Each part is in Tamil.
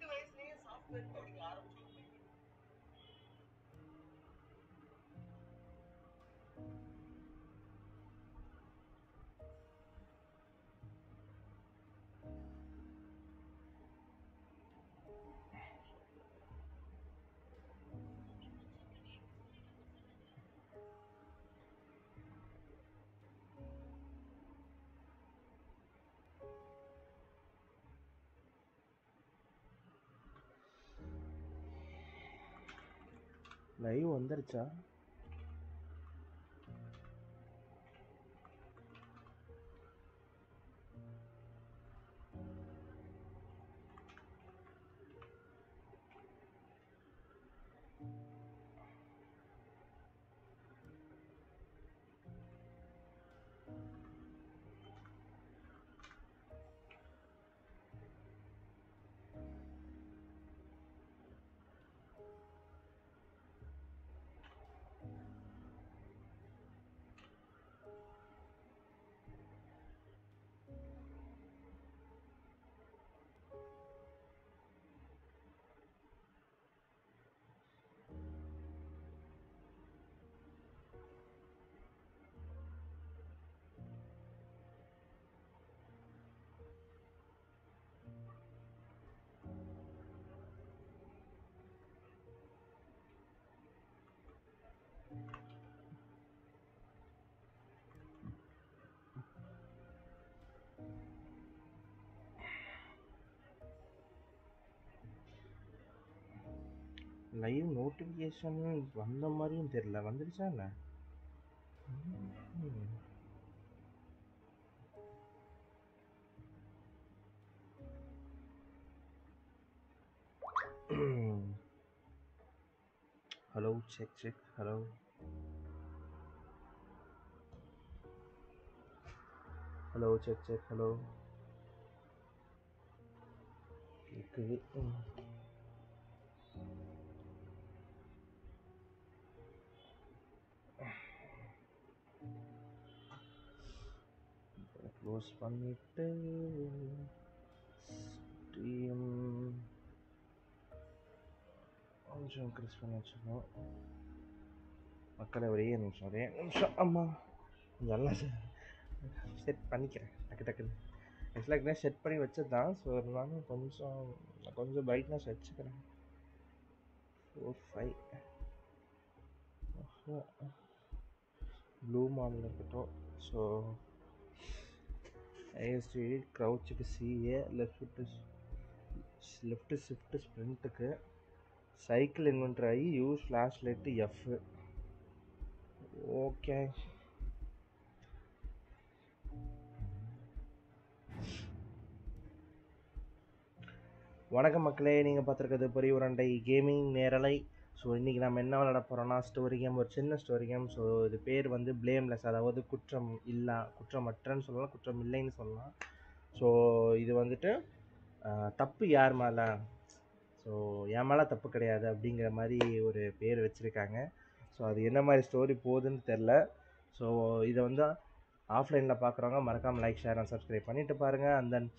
எட்டு வயசுலயே சாஃப்ட்வேர் கோடிங் ஆரம்பிச்சு லைவ் வந்துருச்சா? லைவ் நோட்டிஃபிகேஷன் வந்த மாதிரியும் தெரியல வந்துருச்சா என்ன ம். Hello check check hello hello check check hello கேக்குது க்ளோஸ் பண்ணிட்டு கொஞ்சம் இன்க்ரீஸ் பண்ணி வச்சுக்கணும் மக்களை ஒரே நிமிஷம் ஒரே நிமிஷம். அம்மா இதெல்லாம் செட் பண்ணிக்கிறேன். டக்கு டக்குன்னு. ஆக்சுவலாக செட் பண்ணி வச்சது தான் ஸோ இருந்தாலும் கொஞ்சம் கொஞ்சம் பிரைட்னஸ் வச்சுக்கிறேன். ஃபோர் ஃபைவ் ப்ளூ மாடல் இருக்கட்டும். ஸோ ஐஎஸ்டி க்ரௌச்சுக்கு சிஏ left left shift ஸ்ப்ரிண்ட்டுக்கு cycle inventor I U flash light F okay வணக்கம் மக்களே நீங்கள் பார்த்துருக்கிறது பெரிய உரண்டை கேமிங் நேரலை. ஸோ இன்றைக்கி நம்ம என்ன விளாட போகிறோம்னா ஸ்டோரி கேம் ஒரு சின்ன ஸ்டோரி கேம் ஸோ இது பேர் வந்து ப்ளேம்லெஸ் அதாவது குற்றம் இல்லா குற்றமற்றன்னு சொல்லலாம் குற்றம் இல்லைன்னு சொல்லலாம். ஸோ இது வந்துட்டு தப்பு யார் மேலே? ஸோ என் மேலே தப்பு கிடையாது அப்படிங்கிற மாதிரி ஒரு பேர் வச்சுருக்காங்க. ஸோ அது என்ன மாதிரி ஸ்டோரி போகுதுன்னு தெரில ஸோ இதை வந்து ஆஃப்லைனில் பார்க்குறவங்க மறக்காமல் லைக் ஷேர் அண்ட் சப்ஸ்கிரைப் பண்ணிட்டு பாருங்கள் அண்ட் தென்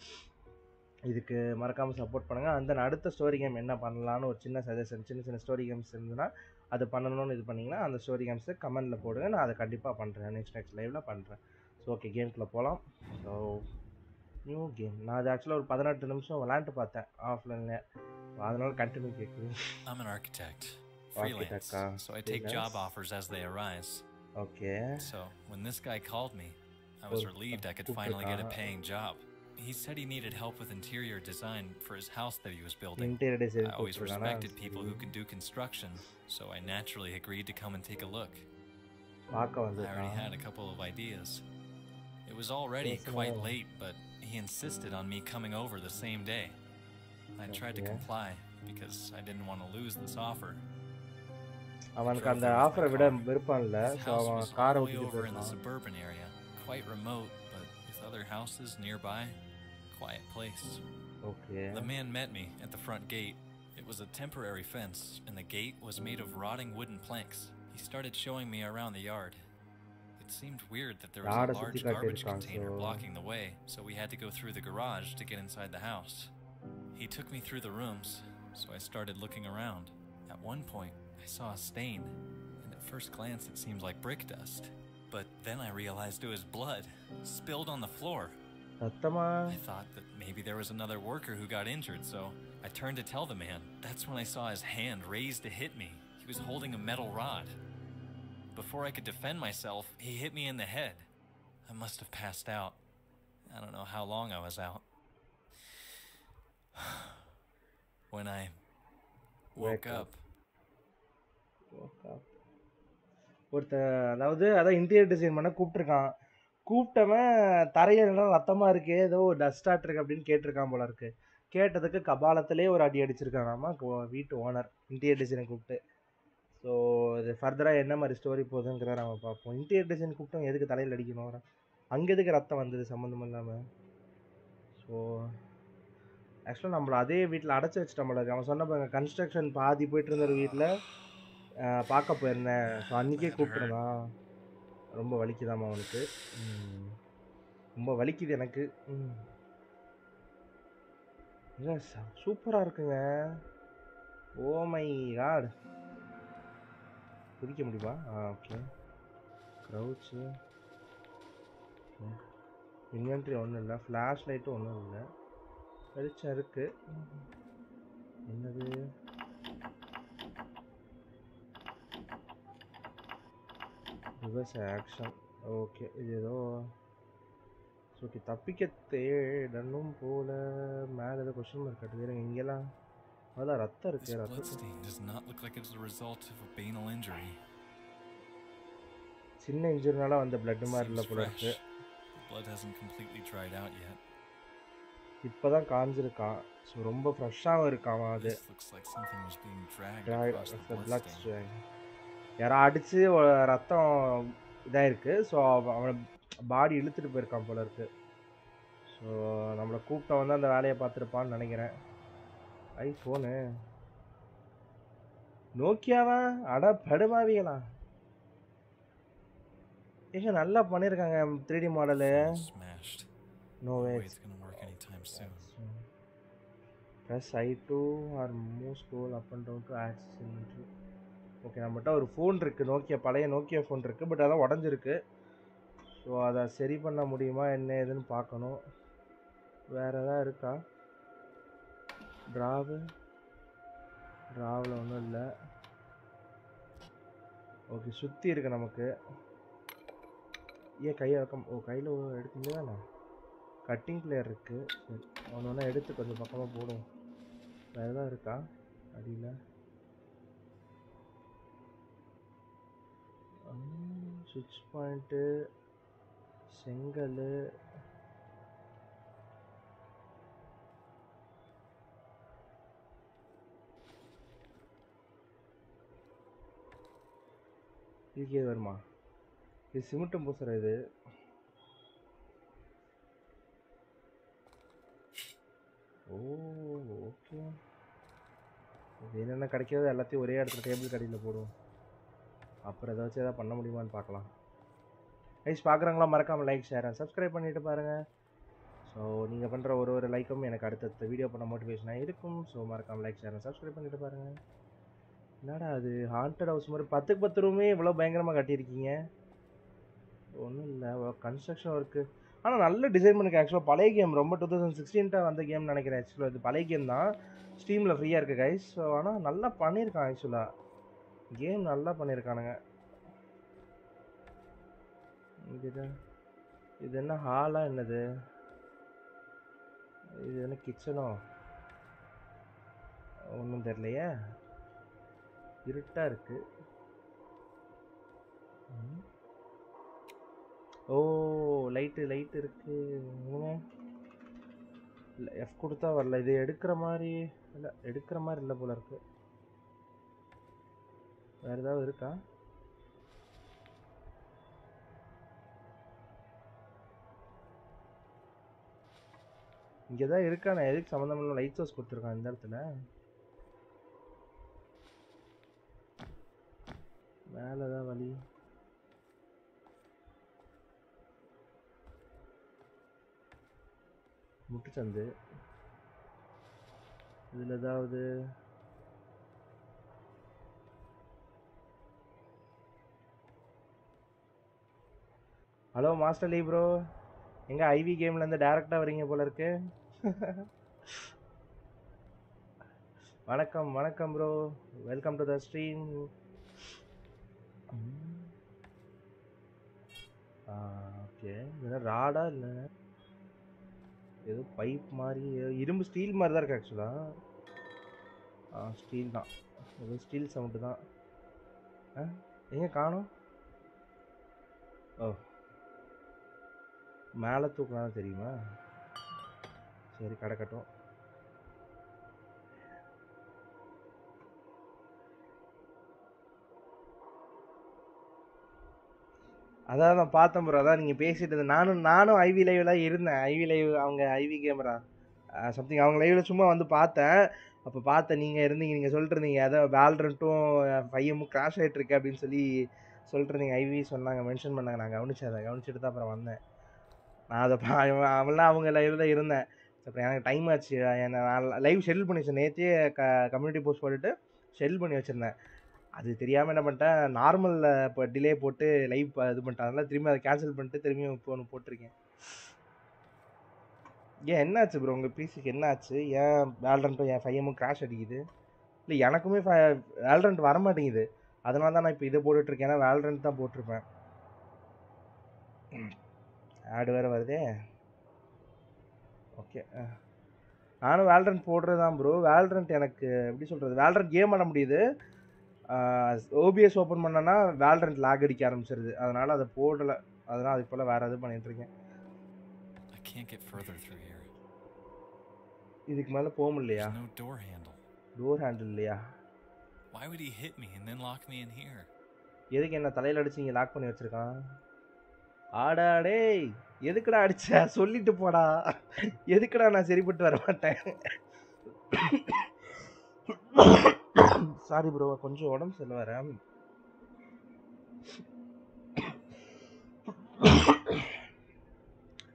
இதுக்கு மறக்காமல் சப்போர்ட் பண்ணுங்கள் அந்த அடுத்த ஸ்டோரி கேம் என்ன பண்ணலான்னு ஒரு சின்ன சஜஷன் சின்ன சின்ன ஸ்டோரி கேம்ஸ் இருந்ததுன்னா அது பண்ணணும்னு இது பண்ணிங்கன்னா அந்த ஸ்டோரி கேம்ஸை கமெண்டில் போடுங்க. நான் அதை கண்டிப்பாக பண்ணுறேன் நெக்ஸ்ட் நெக்ஸ்ட் லைவில் பண்ணுறேன் ஸோ ஓகே கேம்குள்ளே போகலாம் ஸோ நியூ கேம் நான் அது ஆக்சுவலாக ஒரு பதினெட்டு நிமிஷம் விளாண்டு பார்த்தேன் ஆஃப்லைனில் அதனால கண்டினியூ கேட்குது I'm an architect, freelance, so I take job offers as they arise. Okay So when this guy called me, I was Oh, relieved I could okay, finally get a paying job. He said he needed help with interior design for his house that he was building. Interior design I always respected people who can do construction, so I naturally agreed to come and take a look. பார்க்க I already வந்திருக்கான் had a couple of ideas. It was already Yes, quite ma'am. late, but he insisted on me coming over the same day. I tried to Okay. comply because I didn't want to lose this offer. அவனுக்கு அந்த drove there with ஆஃபரை my விட car. விருப்பம் இல்லை His ஸோ house அவன் was காரை all the way ஓட்டிட்டு over in the போயிருக்கான் suburban area, quite remote, but with other houses nearby, quiet place. Okay. The man met me at the front gate. It was a temporary fence, and the gate was made of rotting wooden planks. He started showing me around the yard. It seemed weird that there was a large garbage container blocking the way, so we had to go through the garage to get inside the house. He took me through the rooms, so I started looking around. At one point, I saw a stain, and at first glance it seemed like brick dust. But then I realized it was blood, spilled on the floor. ரத்தமா I thought that maybe there was another worker who got injured, so I turned to tell the man. That's when I saw his hand raised to hit me. He was holding a metal rod. Before I could defend myself, he hit me in the head. I must have passed out. I don't know how long I was out. when I woke Wake up. up, ஒருத்தன் அதாவது அதான் இன்டீரியர் டிசைன் பண்ண கூப்பிட்டுருக்கான் கூப்பிட்டவன் தரையில ரத்தமா இருக்கு ஏதோ டஸ்ட் இருக்கு அப்படின்னு கேட்டிருக்கான் போல இருக்கு. கேட்டதுக்கு கபாலத்திலே ஒரு அடி அடிச்சிருக்காங்கம்மா கோ- வீட்டு ஓனர் இன்டீரியர் டிசைனை கூப்பிட்டு. ஸோ இது ஃபர்தராக என்ன மாதிரி ஸ்டோரி போகுதுங்கிறத நம்ம பார்ப்போம். இன்டீரியர் டிசைன் கூப்பிட்டோம் எதுக்கு தலையில் அடிக்கணும் அங்கே எதுக்கு ரத்தம் வந்தது? சம்மந்தம் இல்லாமல் ஸோ ஆக்சுவலாக நம்மளை அதே வீட்டில் அடைச்சி வச்சுட்டோம் போல அவன் சொன்ன பாருங்க கன்ஸ்ட்ரக்ஷன் பாதி போயிட்டு இருந்த வீட்டில் பார்க்க போயிருந்தேன். ஸோ அன்றைக்கே கூப்பிட்டுருந்தான். ரொம்ப வலிக்குதாம்மா அவனுக்கு ம். ரொம்ப வலிக்குது எனக்கு. ம். சூப்பராக இருக்குங்க. Oh my god. குதிக்க முடியுமா? Ah okay. க்ரௌச்சு இன்வென்ட்ரி ஒன்றும் இல்லை. ஃப்ளாஷ் லைட்டும் ஒன்றும் இல்லை. வெளிச்சம் இருக்கு. என்னது? ரிவர்ஸ் ஆக்ஷன் ஓகே இது ஏதோ ஓகே தப்பிக்க தேடணும் போல. மேலே ஏதோ கொஸ்டின் மார்க் கட்டுது இங்கெல்லாம். அதெல்லாம் ரத்தம் இருக்கு ரத்தம். சின்ன இன்ஜுரினால வந்த பிளட் மாதிரி இல்லை போல. இருக்கு. இப்போதான் காஞ்சிருக்கான் ஸோ ரொம்ப ஃப்ரெஷ்ஷாகவும் இருக்கான் அது. யாரோ அடிச்சு ரத்தம் இதாகிருக்கு ஸோ அவன் பாடி இழுத்துட்டு போயிருக்கான் போல இருக்கு. ஸோ நம்மளை கூப்பிட்ட வந்து அந்த வேலையை பார்த்துருப்பான்னு நினைக்கிறேன். ஐ ஃபோனு நோக்கியாவா? அட படுமாவிகளா ஏங்க நல்லா பண்ணியிருக்காங்க three D model Phone no way press I to remove scroll up and down to access okay நம்மகிட்ட ஒரு ஃபோன் இருக்குது நோக்கியா பழைய நோக்கியா ஃபோன் இருக்குது பட் அதான் உடஞ்சிருக்கு. ஸோ அதை சரி பண்ண முடியுமா? என்ன ஏதுன்னு பார்க்கணும். வேறு எதாவது இருக்கா? ட்ராவு ட்ராவில் ஒன்றும் இல்லை. ஓகே சுற்றி இருக்கு நமக்கு. ஏன் கையை வைக்க ஓ கையில் எடுக்க முடியாதாண்ணா கட்டிங் பிளேயர் இருக்குது சரி ஒன்று ஒன்றா எடுத்து கொஞ்சம் பக்கமாக போடும் வேறு எதாவது இருக்கா? அடியில்? சுவிட்ச் பாயிண்ட்டு செங்கல் இதுக்கு ஏது வருமா? இது சிமெண்ட்டும் பூசுகிற இது? Oh okay. இது என்னென்ன கிடைக்கிறதோ எல்லாத்தையும் ஒரே இடத்துல டேபிள் கடையில் போடுவோம். அப்புறம் ஏதாச்சும் எதாவது பண்ண முடியுமான்னு பார்க்கலாம். கைஸ் பார்க்குறாங்களா மறக்காமல் லைக் ஷேர் சப்ஸ்கிரைப் பண்ணிட்டு பாருங்கள் ஸோ நீங்கள் பண்ணுற ஒரு ஒரு லைக்கும் எனக்கு அடுத்தடுத்த வீடியோ பண்ண மோட்டிவேஷனாக இருக்கும். ஸோ மறக்காமல் லைக் ஷேர் சப்ஸ்கிரைப் பண்ணிட்டு பாருங்கள் என்னடா அது? ஹாண்டட் ஹவுஸ் மாதிரி பத்துக்கு பத்து ரூமே இவ்வளோ பயங்கரமாக கட்டியிருக்கீங்க? ஒன்றும் இல்லை கன்ஸ்ட்ரக்ஷன் ஒர்க்கு ஆனால் நல்ல டிசைன் பண்ணிக்க ஆக்சுவலாக பழைய கேம் ரொம்ப டூ தௌசண்ட் சிக்ஸ்டீன்ட்டாக வந்த கேம் நினைக்கிறேன். ஆக்சுவலாக இது பழைய கேம் தான். ஸ்டீமில் ஃப்ரீயாக இருக்குது கைஸ் ஸோ ஆனால் நல்லா பண்ணியிருக்கான் ஆக்சுவலாக கேம் நல்லா பண்ணியிருக்கானுங்க இது இது என்ன ஹாலா என்னது? இது என்ன கிச்சனோ ஒன்றும் தெரியலையே. இருட்டாக இருக்கு. ஓ லைட்டு லைட் இருக்கு. எஃப் கொடுத்தா வரல. இது எடுக்கிற மாதிரி இல்லை எடுக்கிற மாதிரி இல்லை போல இருக்குது வேற ஏதாவது இருக்கா? இங்கே தான் இருக்கா நான் எதுக்கு சம்மந்தம் லைட் சோர்ஸ் கொடுத்துருக்கான் இந்த இடத்துல? மேலே தான் வழி? முட்டுச்சந்து. இதில் ஏதாவது ஹலோ மாஸ்டர் லீ ப்ரோ எங்கே ஐவி கேம்லேருந்து டேரெக்டாக வரீங்க போல இருக்கு. வணக்கம் வணக்கம் bro welcome to the stream okay இது ராடா இல்லை? ஏதோ பைப் மாதிரி ஏதோ இரும்பு ஸ்டீல் மாதிரி தான் இருக்கு ஆக்சுவலாக ஆ. ஸ்டீல் தான். ஏதோ ஸ்டீல் சவுண்டு தான். ஆ எங்கே காணும்? ஓ மேலே தூக்கலாம் தெரியுமா? சரி கிடக்கட்டும். அதான் நான் பார்த்தேன் ப்ரோ அதான் நீங்கள் பேசிட்டு இருந்தேன் நானும் நானும் ஐவி லைவ்ல இருந்தேன். ஐவி லைவ் அவங்க ஐவி கேமரா சம்திங் அவங்க லைவில் சும்மா வந்து பார்த்தேன். அப்போ பார்த்தேன் நீங்கள் இருந்தீங்க நீங்கள் சொல்லிட்டு இருந்தீங்க அதான் வேல்ரண்ட்டும் பையமும் கிராஷ் ஆகிட்டு இருக்கு அப்படின்னு சொல்லி சொல்லிட்டுருந்தீங்க. ஐவி சொன்னாங்க மென்ஷன் பண்ணாங்க. நான் கவனிச்சேன் அதை கவனிச்சுட்டு தான் அப்புறம் வந்தேன். நான் அதை பா அவெல்லாம் அவங்க லைவில் தான் இருந்தேன். அப்புறம் எனக்கு டைம் ஆச்சு. என்னை நான் லைவ் ஷெடியூல் பண்ணி வச்சேன் நேற்றே க கம்யூனிட்டி போஸ்ட் போட்டுட்டு ஷெடியூல் பண்ணி வச்சுருந்தேன். அது தெரியாமல் என்ன பண்ணிட்டேன் நார்மலில் இப்போ டிலே போட்டு லைவ் இது பண்ணிட்டேன். அதனால் திரும்பி அதை கேன்சல் பண்ணிட்டு திரும்பியும் இப்போ ஒன்று போட்டிருக்கேன். ஏன் என்னாச்சு ப்ரோ உங்கள் பிசிக்கு என்னாச்சு? ஏன் வேல்ரண்ட்டும் என் ஃபையமும் கிராஷ் அடிக்குது? இல்லை எனக்குமே வேல்ரண்ட் வர மாட்டேங்குது அதனால தான் நான் இப்போ இதை போட்டுட்ருக்கேன் ஏன்னா வேல்ரண்ட் தான் போட்டிருப்பேன். ஆடு வேறு வருதே. ஓகே நானும் வேல்ரண்ட் போடுறது தான் ப்ரோ வேல்ரண்ட் எனக்கு எப்படி சொல்கிறது வேல்ரண்ட் கேம் பண்ண முடியுது. ஓபிஎஸ் ஓப்பன் பண்ணனா வேல்ரண்ட் லாக் அடிக்க ஆரம்பிச்சிருது. அதனால் அதை போடலை. அதனால் அதுக்கு போல் வேறு through here. இதுக்கு மேலே போக முடியலையா. டோர் ஹேண்டில் இல்லையா? Why would he hit me and then lock me in here? எதுக்கு என்ன தலையில் அடிச்சு இங்கே லாக் பண்ணி வச்சிருக்கான்? ஆடா டேய் எதுக்குடா அடிச்ச? சொல்லிட்டு போடா. எதுக்குடா நான் சரிப்பட்டு வர மாட்டேன்? சாரி ப்ரோ கொஞ்சம் உடம்பு சரியில்லை வர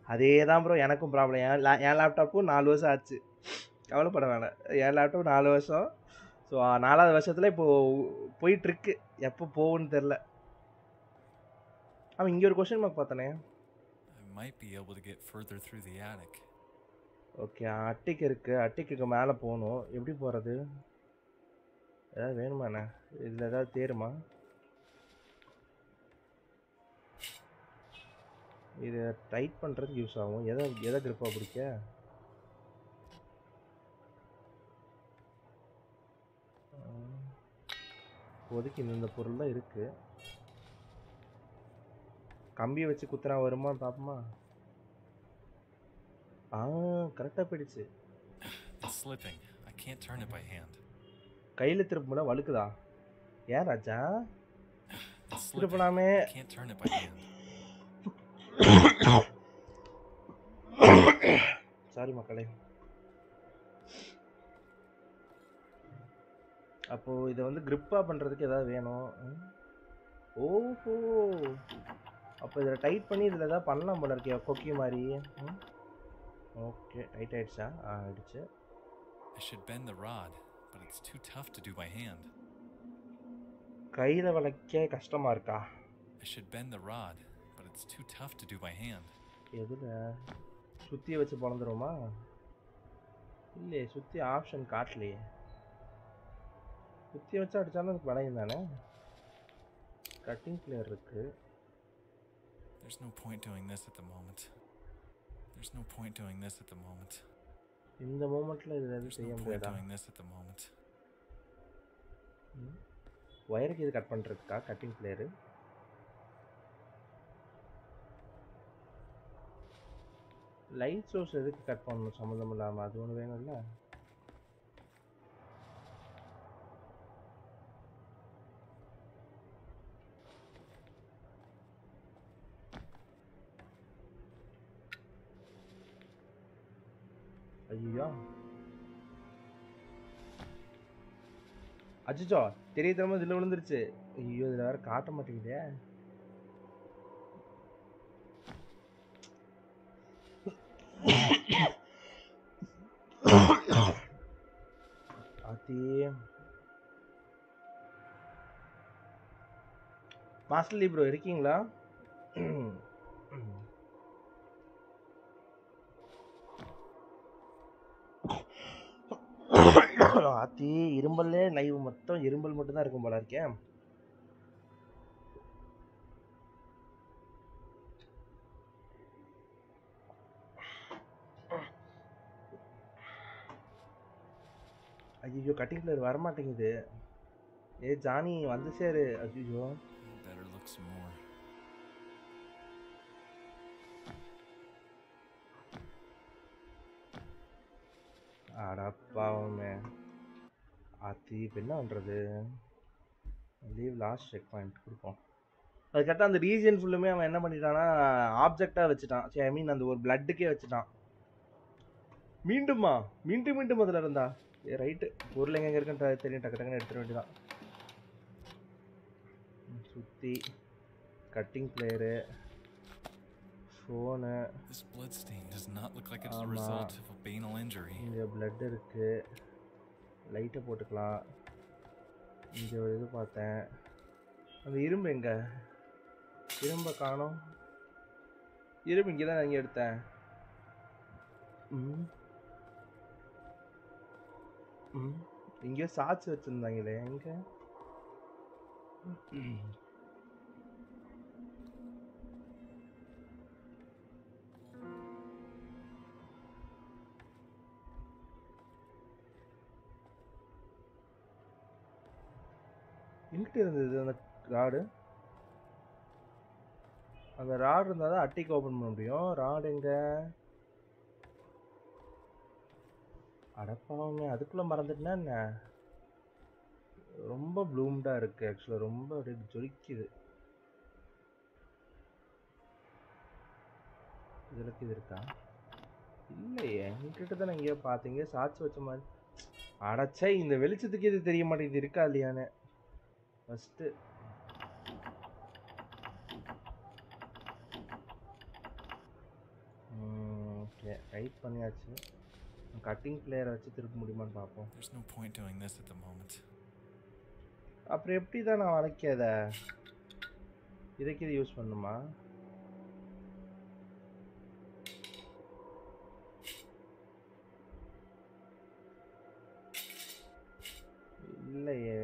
அதே தான் ப்ரோ எனக்கும் ப்ராப்ளம் என் என் லேப்டாப்பும் நாலு வருஷம் ஆச்சு. கவலைப்பட வேணாம். என் லேப்டாப் நாலு வருஷம். ஸோ நாலாவது வருஷத்தில் இப்போது போயிட்டுருக்கு எப்போ போகும்னு தெரில அவன் இங்கே ஒரு கொஷின் மார்க் பார்த்தானே? Might be able to get further through the attic. Okay அட்டிக்கு இருக்குது அட்டிக்கு மேலே போகணும். எப்படி போகிறது ஏதாவது வேணுமாண்ணே இதில் ஏதாவது தேருமா? இது டைட் பண்ணுறதுக்கு யூஸ் ஆகும். எதை எதை கிரிப்பாக பிடிக்க? இப்போதைக்கு இந்த இந்த பொருள் தான் இருக்குது கம்பியை வச்சு குத்துனா வருமா பார்ப்போமா ஆ கரெக்டாக போயிடுச்சு slipping. I can't turn it by hand. கையில் திருப்புனா வழுக்குதா ஏன் ராஜா. திருப்பலாமே can't turn it by hand. Sorry மக்களே அப்போ இதை வந்து grip-ஆ பண்றதுக்கு ஏதாவது வேணும்? ஓஹோ அப்போ இதில் டைட் பண்ணி இதில் ஏதாவது பண்ணலாம் போல இருக்கே கொக்கி மாதிரி. ஓகே டைட் ஆயிடுச்சா? ஆ ஆயிடுச்சு. I should bend the rod, but it's too tough to do by hand. கையில் வளைக்க கஷ்டமா இருக்கா? I should bend the rod, but it's too tough to do by hand. எதில்? சுத்தியை வச்சு பிறந்துருமா இல்லையே சுத்தி ஆப்ஷன் காட்டலையே. சுத்தி வச்சு அடிச்சாலும் விளையும் தானே கட்டிங் பிளேயர் இருக்கு. There's no point doing this at the moment. There's no point doing this at the moment. இந்த மூமெண்ட்ல இதுல எதுவும் There's செய்ய no point முடியாதா doing this at the moment. ஒயருக்கு இது கட் பண்றதுக்கா கட்டிங் பிளேயரு லைட் சோர்ஸ் எதுக்கு கட் பண்ணணும் சம்மந்தம் இல்லாம அது ஒன்று வேணும்ல ஐயோ அச்சுச்சோ தெரிய தெரியாம இதுல விழுந்துருச்சு ஐயோ இதுல வேற காட்ட மாட்டேங்குதே ஆத்தி மாஸ்டர் ப்ரோ இருக்கீங்களா ஆத்தி இரும்பல்லே லைவ் மொத்தம் இரும்பல் மட்டும் தான் இருக்கும் போல இருக்கேன் ஐயோ கட்டிங் பிளேயர் வரமாட்டேங்குது. ஏ ஜானி வந்து சேரு. ஐயோ. அடப்பாவுமே. ஆத்தி இப்போ என்ன பண்ணுறது லீவ் லாஸ்ட் செக் பாயிண்ட் கொடுப்போம். அது கரெக்டாக அந்த ரீஜன் ஃபுல்லுமே அவன் என்ன பண்ணிட்டான்னா ஆப்ஜெக்டாக வச்சுட்டான். சரி ஐ மீன் அந்த ஒரு பிளட்டுக்கே வச்சுட்டான். மீண்டுமா மீண்டும் மீண்டும் அதில் இருந்தா? ஏ ரைட்டு பொருள் எங்கே இருக்குன்னு தெரியும். டக்கு டக்குன்னு எடுத்துட வேண்டியதான் சுற்றி cutting plier phone blood stain does not look like it's the result of a banal injury. இங்கே பிளட் இருக்கு. லைட்டை போட்டுக்கலாம். இங்கே ஒரு இது பார்த்தேன். அந்த இரும்பு எங்கே? இரும்பை காணோம். இரும்பு இங்கே தான் இங்கே எடுத்தேன். ம். ம். இங்கே சாட்சி வச்சுருந்தாங்களே எங்கே எங்கிட்ட இருந்தது அந்த ராடு. அந்த ராடு இருந்தால் தான் அட்டிக்கு ஓப்பன் பண்ண முடியும். ராடு எங்கே? அடப்பாவங்க அதுக்குள்ளே மறந்துட்டுனா என்ன? ரொம்ப ப்ளூம்டாக இருக்குது ஆக்சுவலாக ரொம்ப அப்படியே ஜொலிக்குது. இதுலக்கு இது இருக்கா? இல்லையே என்கிட்ட தான் எங்கேயோ பார்த்தீங்க. சாட்சி வச்ச மாதிரி. அடைச்சா இந்த வெளிச்சத்துக்கு இது தெரிய மாட்டேங்குது. இருக்கா இல்லையான்னு. ஃபஸ்ட்டு ஓகே ரைட் பண்ணியாச்சு. கட்டிங் பிளேயரை வச்சு திருப்ப முடியுமான்னு பார்ப்போம். There's no point doing this at the moment. அப்புறம் எப்படி தான் நான் வளைக்காத இதுக்கு இது யூஸ் பண்ணுமா? இல்லையே.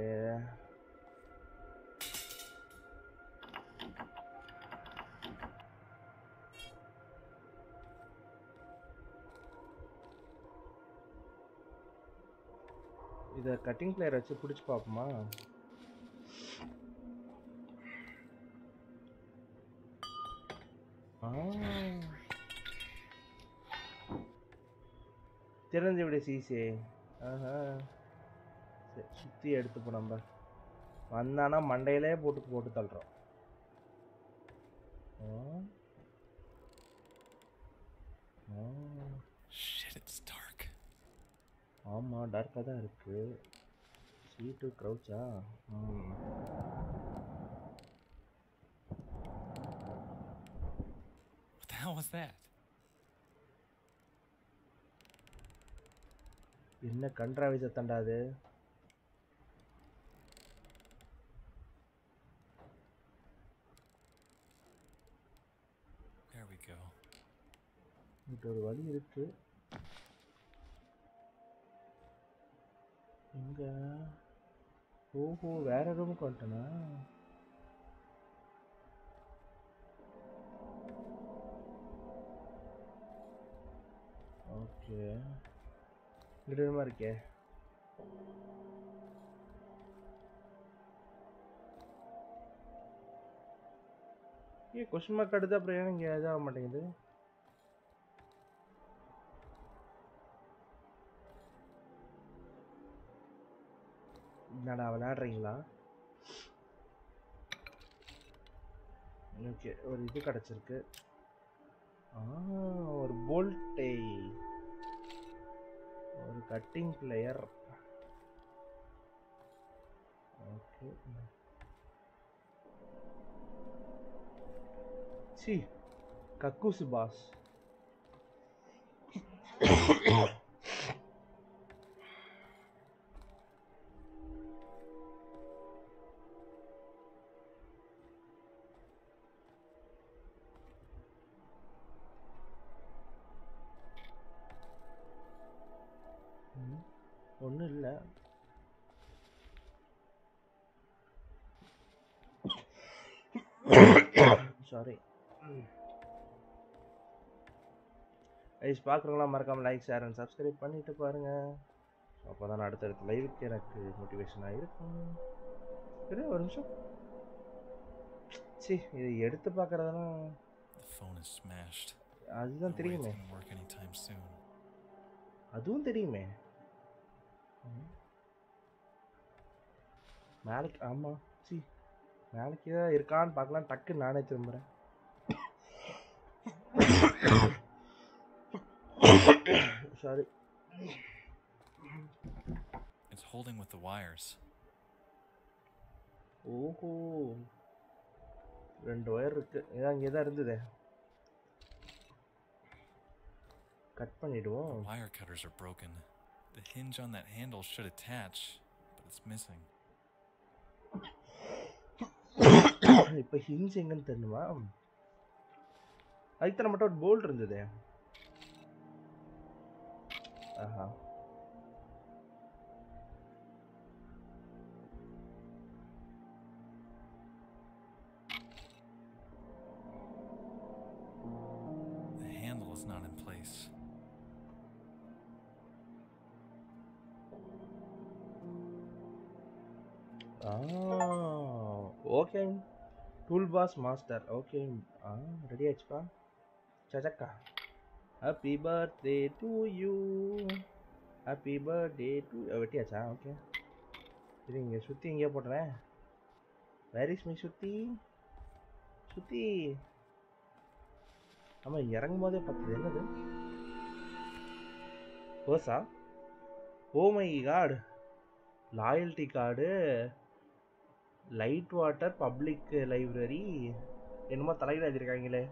இந்த கட்டிங் பிளேயர் வச்சு பிடிச்சி பார்ப்போமா? திறந்து விட சீசே. ஆஹா. சரி சுற்றி எடுத்துப்போம் நம்ம வந்தானா மண்டையிலே போட்டு போட்டு தள்ளுறோம். ஆ. ஆ. ஆமாம் டார்க்காக தான் இருக்கு. சீட்டு க்ரௌச்சா ம் What the hell was that? என்ன கன்றாவி சத்தண்டா அது? There we go. இங்கிட்ட ஒரு வழி இருக்கு. எங்க ஓஹோ வேற ரூமுக்கு வந்துட்டேனா ஓகே இங்கிட்ட இருக்கே. ஏன் கொஸ்டின் மார்க் அடுத்து அப்புறம் ஏன் இங்கே இதாக மாட்டேங்குது? என்னடா விளையாடுறீங்களா? ஓகே ஒரு இது கிடச்சிருக்கு. ஒரு போல்டே ஒரு கட்டிங் பிளேயர் ஓகே. சி கக்கூசு பாஸ். ஐஸ் பார்க்குறவங்களாம் மறக்காமல் லைக் ஷேர் அண்ட் சப்ஸ்கிரைப் பண்ணிட்டு பாருங்க அப்போ தான் அடுத்தடுத்த லைவுக்கு எனக்கு மோட்டிவேஷனாக இருக்கும் சரி ஒரு நிமிஷம் சி இதை எடுத்து பார்க்குறதெல்லாம். அதுதான் தெரியுமே. அதுவும் தெரியுமே ம். நாளைக்கு ஆமாம் சி நாளைக்கு தான் இருக்கான்னு பார்க்கலாம் டக்குன்னு நானே திரும்புகிறேன் Sorry It's holding with the wires. ஓஹோ ரெண்டு ஒயர் இருக்கு இதான் இங்கே தான் இருந்ததே கட் பண்ணிடுவோம் The wire cutters are broken. The hinge on that handle should attach, but it's missing. இப்போ ஹிஞ்ச் எங்கன்னு தெரியுமா அதுக்கு மட்டும் ஒரு போல்ட் இருந்ததே the handle is not in place. Oh, okay. Toolbars master. Okay. Ah, ready, Chaka. Chaka. Happy birthday to you happy birthday to வெட்டியாச்சா? Okay சரி இங்கே சுற்றி இங்கே போடுறேன் வேரிஸ் மீ சுற்றி சுற்றி ஆமாம் இறங்கும் போதே பார்த்தது என்னது? ஓசா ஓ my god loyalty card light water public library என்னமோ தலையில் எழுதியிருக்காங்களே.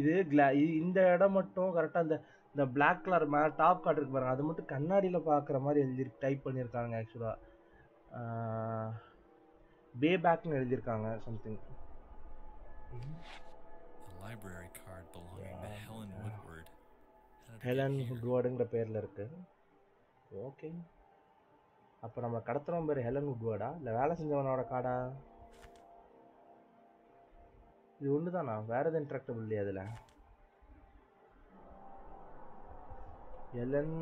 இது கிளா இந்த இடம் மட்டும் கரெக்டாக இந்த இந்த பிளாக் கலர் மே டாப் கார்டு இருக்கு பாருங்க. அது மட்டும் கண்ணாடியில் பார்க்குற மாதிரி எழுதி டைப் பண்ணியிருக்காங்க ஆக்சுவலாக பே பேக்னு எழுதியிருக்காங்க something library card belonging to Helen Woodward. Helen? உட்வார்டுங்கிற பேரில் இருக்கு. ஓகே அப்போ நம்ம கடத்துறோம் பேர் ஹெலன் உட்வார்டா இல்லை வேலை செஞ்சவனோட காடா? இது ஒன்று தானா வேறு எதுவும் இன்ட்ராக்டபிள் இல்லையா அதில் எலன்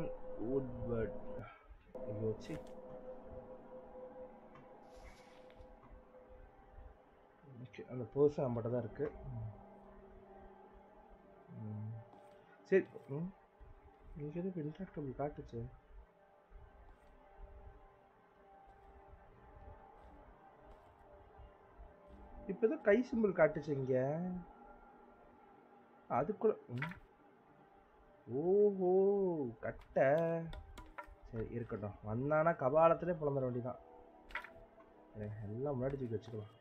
உட்வர்ட் ஐயோ சி ஓகே அந்த பர்சன் நம்மகிட்ட தான் இருக்கு. சரி ம். இங்கே எதுக்கு இன்ட்ராக்டபிள் காட்டுச்சு? இப்போ தான் கை சிம்பிள் காட்டுச்சு இங்கே. அதுக்குள்ள ஓஹோ கட்டை. சரி இருக்கட்டும். வந்தானா கபாலத்திலே புலம்புற வேண்டிதான். எல்லாம் முன்னாடி தூக்கி வச்சுக்கலாம்.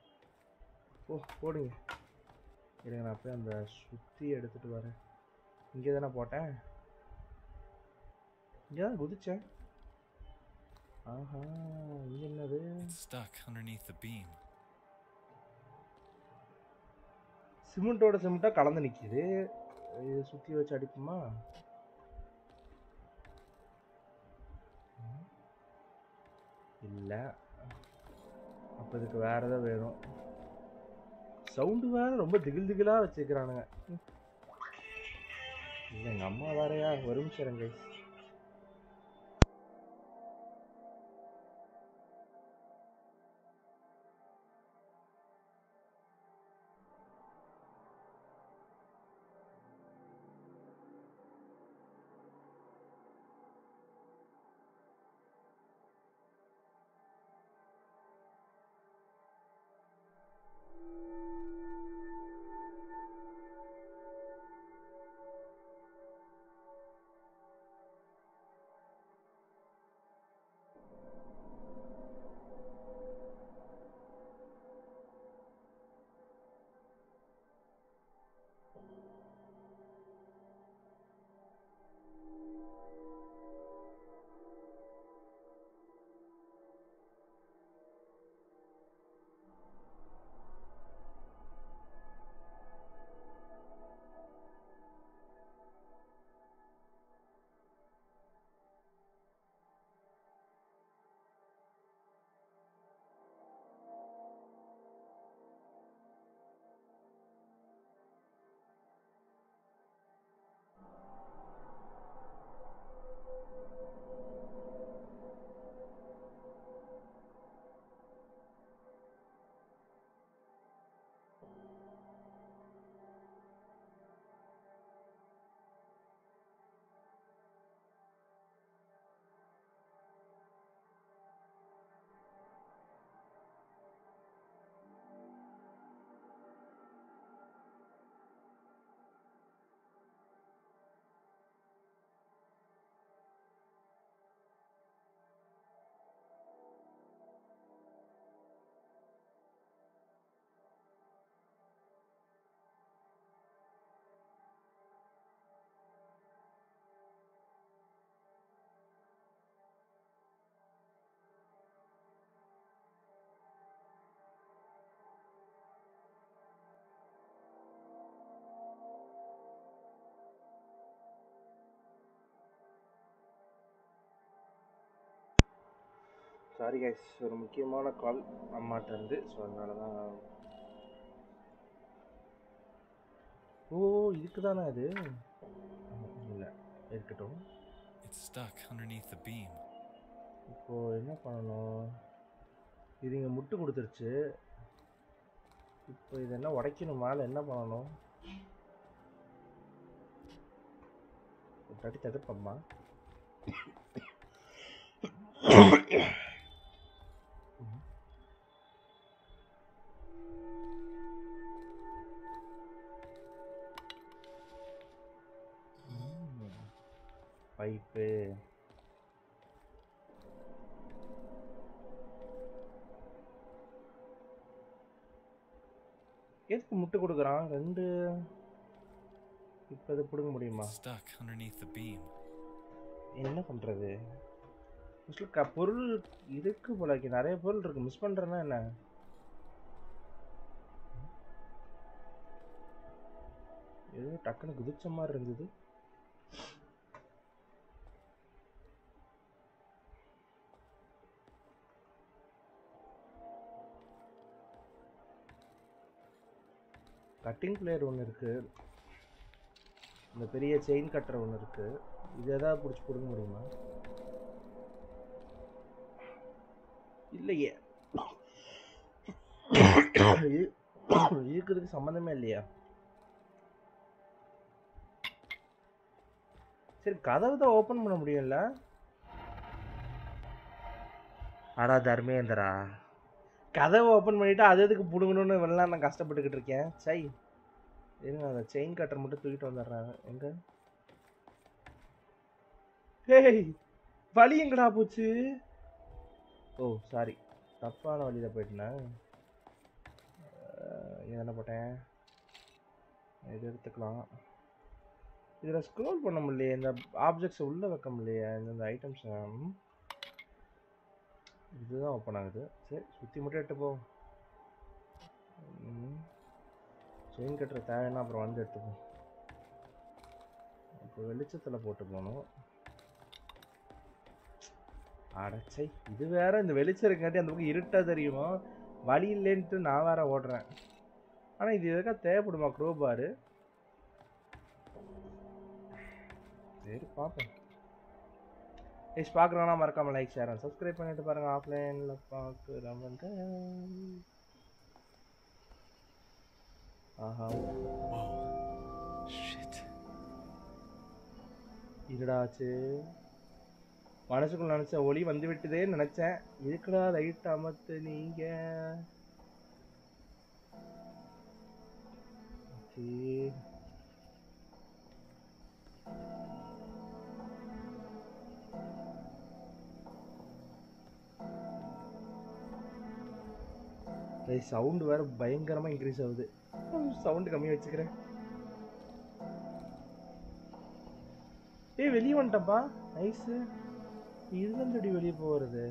ஓ போடுங்க. இருங்க நான் போய் அந்த சுற்றி எடுத்துகிட்டு வரேன். இங்கே தானே போட்டேன். இங்கே தான் குதிச்சேன். ஆஹா இங்கே என்னது? Stuck underneath the beam. சிமெண்ட்டோட சிமெண்ட்டாக கலந்து நிற்கிது இதை சுற்றி வச்சு அடிப்போமா? இல்லை. அப்போ இதுக்கு வேறு ஏதாவது வேணும். சவுண்டு வேறு ரொம்ப திகில் திகிலாக வச்சுக்கிறானுங்க. இல்லை எங்கள் அம்மா வேறையா? ஒரு நிமிஷம் சாரி கைஸ் ஒரு முக்கியமான கால் அம்மாட்ட இருந்து. ஸோ அதனால தான் ஓ இதுக்கு தானே அது? இல்லை இருக்கட்டும். It's stuck underneath the beam. இப்போ என்ன பண்ணணும்? இது இங்கே முட்டு கொடுத்துருச்சு. இப்போ இதெல்லாம் உடைக்கணும்? மேலே என்ன பண்ணணும்? ஒரு தட்டி தடுப்பம்மா ரெண்டு இப்போ இதை பிடுங்க முடியுமா? Stuck underneath the beam. என்ன பண்ணுறது மோஸ்ட்லி க பொருள் இருக்கு போல இருக்கு. நிறைய பொருள் இருக்கு. மிஸ் பண்ணுறேன்னா என்ன? ஏதோ டக்குன்னு குதிச்ச மாதிரி இருந்தது. கட்டிங் பிளேயர் ஒன்று இருக்குது இந்த பெரிய செயின் கட்டுற ஒன்று இருக்குது இது எதாவது பிடிச்சி கொடுக்க முடியுமா? இல்லையே. இருக்கிறதுக்கு சம்மந்தமே இல்லையா? சரி கதவு தான் ஓப்பன் பண்ண முடியும்ல? அடா தர்மேந்திரா. கதவை ஓப்பன் பண்ணிட்டு அது எதுக்கு பிடுங்கணும்னு வெள்ளம் நான் கஷ்டப்பட்டுக்கிட்டு இருக்கேன்? சை. இருங்க அந்த செயின் கட்டர் மட்டும் தூக்கிட்டு வந்துடுறேன் எங்க? ஹேய் வழி எங்கடா போச்சு? ஓ சாரி தப்பான வழியில் போயிட்டேன்? இது என்ன போட்டேன்? இது எடுத்துக்கலாம். இதில் ஸ்க்ரோல் பண்ண முடியலையே. இந்த ஆப்ஜெக்ட்ஸை உள்ளே வைக்க முடியலையே. இந்த ஐட்டம்ஸ் இதுதான் ஓப்பன் ஆகுது. சரி சுற்றி மட்டும் எட்டு போ செயின் கட்டுற தேவைன்னா அப்புறம் வந்து எடுத்துப்போம் இப்போ வெளிச்சத்தில் போட்டு போகணும். அடைச்சை இது வேற இந்த வெளிச்சம் இருக்காட்டி அந்த பக்கம் இருட்டா தெரியுமா? வழி இல்லைன்ட்டு நான் வேற ஓடுறேன். ஆனால் இது எதுக்கா தேவைப்படுமா? க்ரோபாரு சரி பார்ப்போம். ஏஸ் பார்க்குறோன்னா மறக்காம லைக் ஷேர் சப்ஸ்கிரைப் பண்ணிட்டு பாருங்கள் ஆஃப்லைனில் பார்க்குறவங்க. ஆஹா. Shit. இருடாச்சு மனசுக்குள்ள நினைச்ச ஒளி வந்து விட்டுதே நினைச்சேன் இருக்குடா லைட் அமர்த்து நீங்க. சவுண்ட் வேற பயங்கரமா இன்க்ரீஸ் ஆகுது சவுண்ட் கம்மியாக வச்சுக்கிறேன். ஏய் வெளியே வந்துட்டப்பா நைஸு இதுலேருந்து வெளியே போகிறது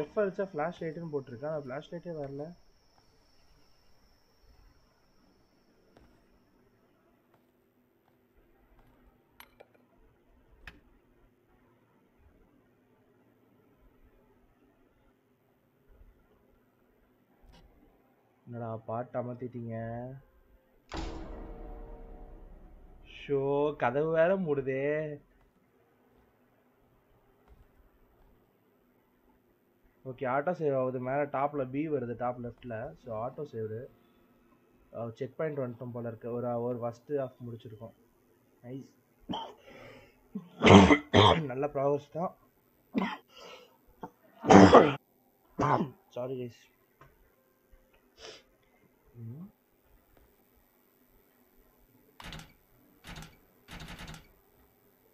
எஃப் அடிச்சா ஃப்ளாஷ் லைட்டுன்னு போட்டிருக்கேன் அந்த ஃப்ளாஷ் லைட்டே வரல. பாட்டு அமர்த்திட்டீங்க. ஷோ கதவு வேற மூடுதே. ஓகே ஆட்டோ சேவ் ஆகுது. மேலே டாப்பில் பி வருது டாப் லெஃப்டில் so auto saved check point வந்துட்டோம் போல இருக்கு. ஒரு ஒரு ஃபஸ்ட்டு ஆஃப் முடிச்சிருக்கோம். நைஸ் நல்ல ப்ராக்ரஸ் தான். சாரி கைஸ்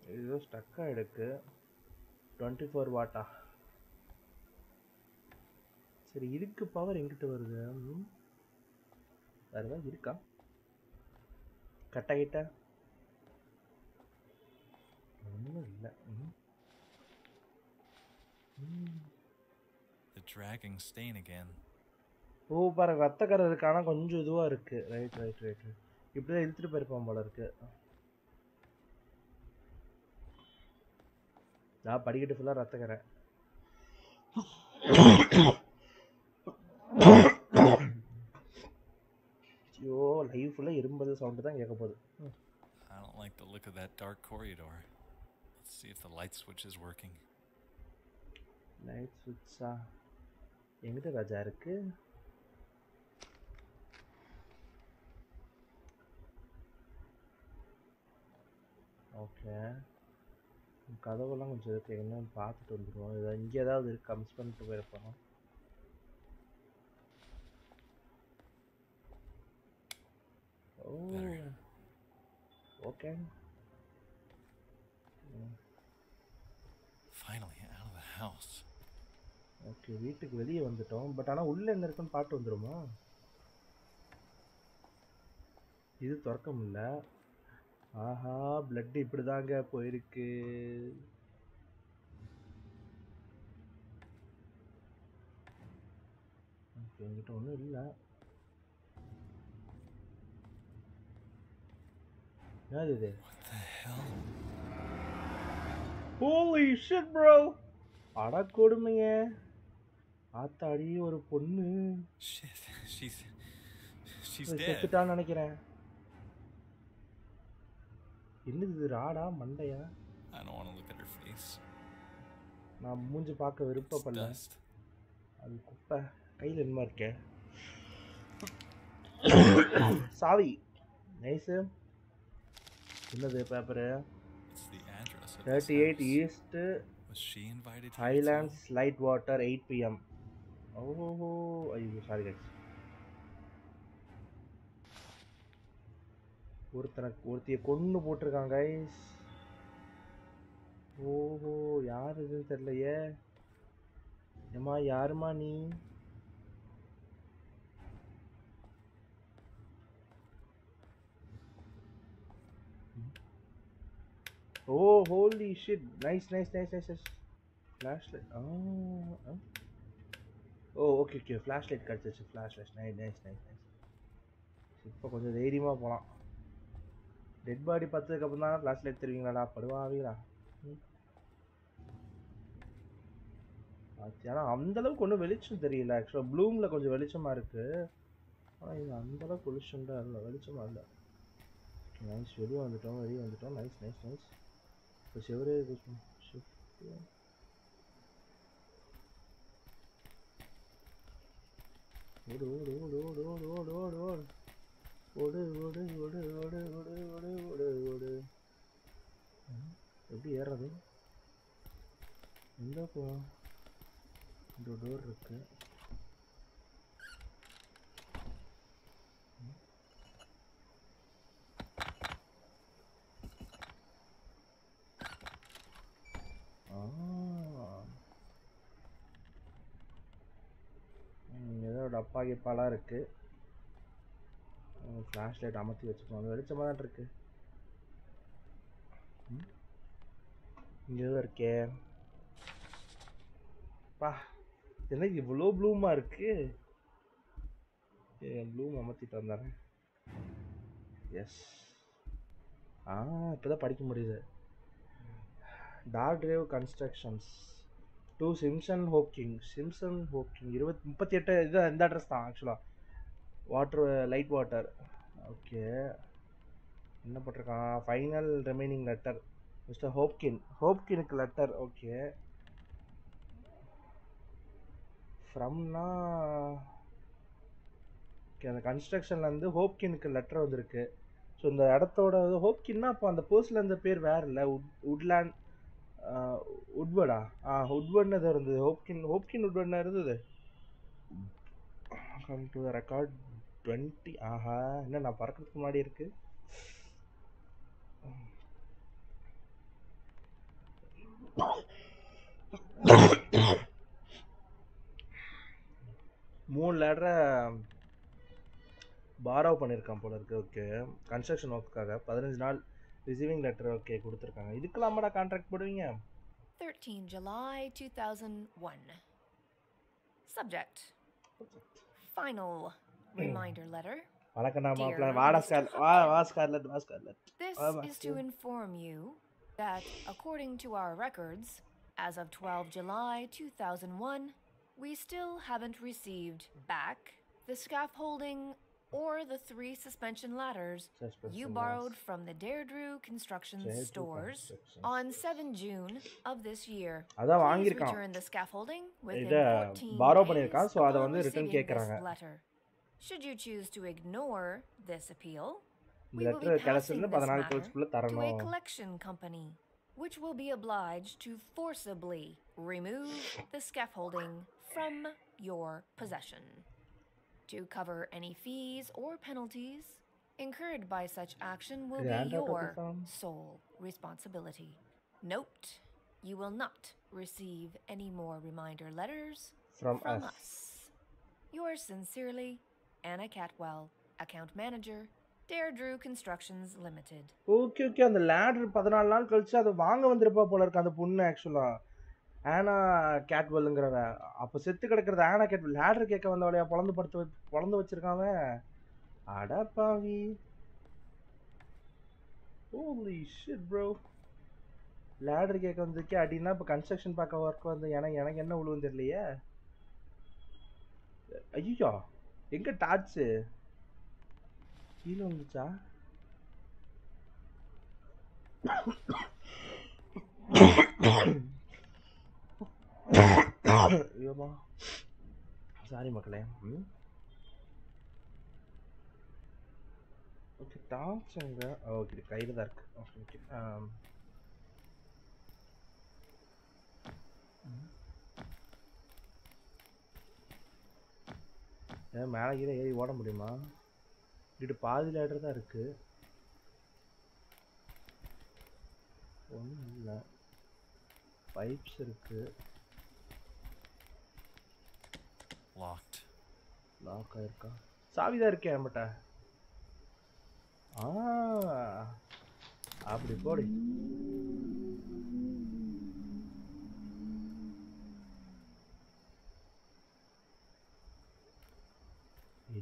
ஏதோ ஸ்டக்காக ஆகிடுக்கு டுவெண்ட்டி ஃபோர் வாட்டா? சரி இதுக்கு பவர் எங்கிட்ட வருது? வேறு ஏதாவது இருக்கா? கட்டாகிட்ட ஒன்றும் இல்லை. ம். ம். The dragging stain again. ஓ பாருங்க ரத்தக்கரை இருக்கு ஆனால் கொஞ்சம் இதுவாக இருக்கு ரைட் ரைட் ரைட் ரைட் இப்படி தான் இழுத்துட்டு போயிருப்பான் போல இருக்கு நான் படிக்கட்டு ஃபுல்லாக ரத்தக்கரை ஐயோ லைவ் ஃபுல்லாக இரும்பது சவுண்டு தான் கேட்க போகுது. I don't like the look of that dark corridor. Let's see if the light switch is working. Light சுவிட்சா எங்கிட்ட ராஜா இருக்கு ஓகே கதவெல்லாம் கொஞ்சம் இருக்கு. என்னன்னு பார்த்துட்டு வந்துடுவோம் இதை இங்கே ஏதாவது இருக்கா? மிஸ் பண்ணிட்டு போயிருப்போம் ஓ. Okay Finally out of the house. Okay வீட்டுக்கு வெளியே வந்துட்டோம். பட் ஆனால் உள்ளே என்ன இருக்குன்னு பாட்டு வந்துருமா இது திறக்க முடியல. ஆஹா பிளட் இப்படிதாங்க போயிருக்கு. என்கிட்ட ஒன்றும் இல்லை. என்னது இது? ஹோலி ஷிட் ப்ரோ அட கொடுமைங்க ஆத்தாடி ஒரு பொண்ணு. செத்துட்டான்னு நினைக்கிறேன். என்னது இது ராடா மண்டையா? I don't want to look at her face. நான் மூஞ்சி பார்க்க விருப்பப்படல. அது குப்பை. கையில் என்னமா இருக்க? சாவி. நைஸு. என்னது paper? Thirty eight. East highlands? Light water eight PM ஓஹோ ஐயோ சாரி கைஸ் ஒருத்தனை ஒருத்தியை கொண்டு போட்டிருக்கான் கைஸ் ஓஹோ யார் இதுன்னு தெரியலையே. ஏம்மா யாரும்மா நீ? ஓ holy shit nice nice nice nice nice flash light oh okay okay flash light கிடச்சிருச்சு. Flash light nice nice nice nice இப்போ கொஞ்சம் தைரியமாக போகலாம் டெட் பாடி பார்த்ததுக்கப்புறம் தான் ஃப்ளாஷ் லைட் தருவீங்களாடா படுவாவீங்களா ஆனால் அந்தளவுக்கு ஒன்றும் வெளிச்சம் தெரியல. ஆக்சுவலாக ப்ளூமில் கொஞ்சம் வெளிச்சமாக இருக்குது ஆனால் இது அந்தளவுக்கு வெளிச்சம் தான் இல்லை வெளிச்சமாக இல்லை. நைஸ் வெளியே வந்துட்டோம் வெளியே வந்துட்டோம். நைஸ் நைஸ் நைஸ் இப்போ செவரே ஷிஃப்ட் ஓடு ஓடு ஓடு ஓடு ஓடு ஓடு ஓடு ஓடு. ஓடு ஓடு ஓடு ஓடு ஓடு ஓடு ஓடு ஓடு. எப்படி ஏறுறது? எங்கே போ. இந்த டோர் இருக்கு. ஏதோ டப்பா கிப்பாலாம் இருக்குது ஃப்ளாஷ் லைட் அமர்த்தி வச்சுக்கணும். அது வெளிச்சமாக தான் இருக்கு. இங்கே இருக்கே. பா என்ன இவ்வளோ ப்ளூமாக இருக்கு. ப்ளூம் அமர்த்திட்டு வந்தாரேன் எஸ் ஆ இப்போ தான் படிக்க முடியுது. Dar Drive constructions to Simpson Hawking Simpson Hawking இருபத்தி முப்பத்தி எட்டு இது இந்த அட்ரஸ் தான் ஆக்சுவலாக வாட்ரு லைட் வாட்டர் ஓகே என்ன போட்டிருக்கான்? Final remaining letter mister Hopkin ஹோப்கினுக்கு letter okay ஃப்ரம்னா ஓகே அந்த கன்ஸ்ட்ரக்ஷன்லேருந்து ஹோப்கினுக்கு லெட்டர் வந்திருக்கு. ஸோ இந்த இடத்தோட ஹோப்கின்னா அப்போ அந்த போஸ்டில் இருந்த பேர் வேற இல்லை. உட் உட்லேண்ட் உட்வர்டா ஆ உட்வர்ட்னு எதோ இருந்தது. ஹோப்கின் ஹோப்கின் உட்வர்ட்னா இருந்தது. Come to the record twenty ஆஹா என்ன நான் பறக்கிறதுக்கு முன்னாடி இருக்கு? மூணு லேடரை பாராவ் பண்ணியிருக்கான் போல இருக்கு ஓகே கன்ஸ்ட்ரக்ஷன் ஒர்க்குக்காக பதினஞ்சு நாள் ரிசீவிங் லெட்டர் ஓகே கொடுத்துருக்காங்க. இதுக்கெல்லாமடா கான்ட்ராக்ட் போடுவீங்க? 13 July 2001. Subject. Final. reminder letter. வணக்கம்டா Dear மாப்பிள்ள வாடா Mr. ஸ்கார் வா வா ஸ்கார்லட் வா Scarlett This Ah, is to Master. inform you that, according to our records, as of 12 July 2001, we still haven't received back the scaffolding or the three suspension ladders Suspension you ladders. borrowed from the Deirdre Construction Deirdre stores Construction. on 7 June of this year. அதான் Please வாங்கியிருக்கான் return the scaffolding within இத 14 borrow days பண்ணியிருக்கான், so அதை upon வந்து return receiving this கேக்குறாங்க. should you choose to ignore this appeal, we will be passing this matter to a collection company, which will be obliged to forcibly remove the scaffolding from your possession. To cover any fees or penalties incurred by such action will be your sole responsibility. Note, you will not receive any more reminder letters from, from us. us. Yours sincerely, Anna Catwell, Account Manager, Deirdre Constructions Limited. Okay okay அந்த லேடர் பதினாலு நாள் கழிச்சு அதை வாங்க வந்திருப்பா போல இருக்கு அந்த பொண்ணு ஆக்சுவலா ஆனா கேட்வெல்லுங்கிறவ அப்போ செத்து கிடக்கிறது ஆனா கேட்வெல் லேடர் கேட்க வந்தவளையா பொழந்து படுத்து பொழந்து வச்சிருக்கான் அடப்பாவி அட பாவி. ஹோலி ஷிட் ப்ரோ லேடர் கேட்க வந்திருக்கே அப்படின்னா இப்போ கன்ஸ்ட்ரக்ஷன் பார்க்க ஒர்க் வந்து எனக்கு எனக்கு என்ன உழுவும் தெரியலையே. ஐயோ எங்க டாச்சு கீழே வந்துச்சா ஐயோமா சாரி மக்களே. ஓகே டார்ச் எங்க? ஓகே கையில் தான் இருக்கு. ஓகே ஓகே ஏன் மேலே கீழே ஏறி ஓட முடியுமா? இங்கிட்டு பாதி லேடர் தான் இருக்கு. ஒன்றும் இல்லை. பைப்ஸ் இருக்கு. Locked. லாக் ஆயிருக்கா? சாவி தான் இருக்கே நம்மகிட்ட. ஆ அப்படி போடு.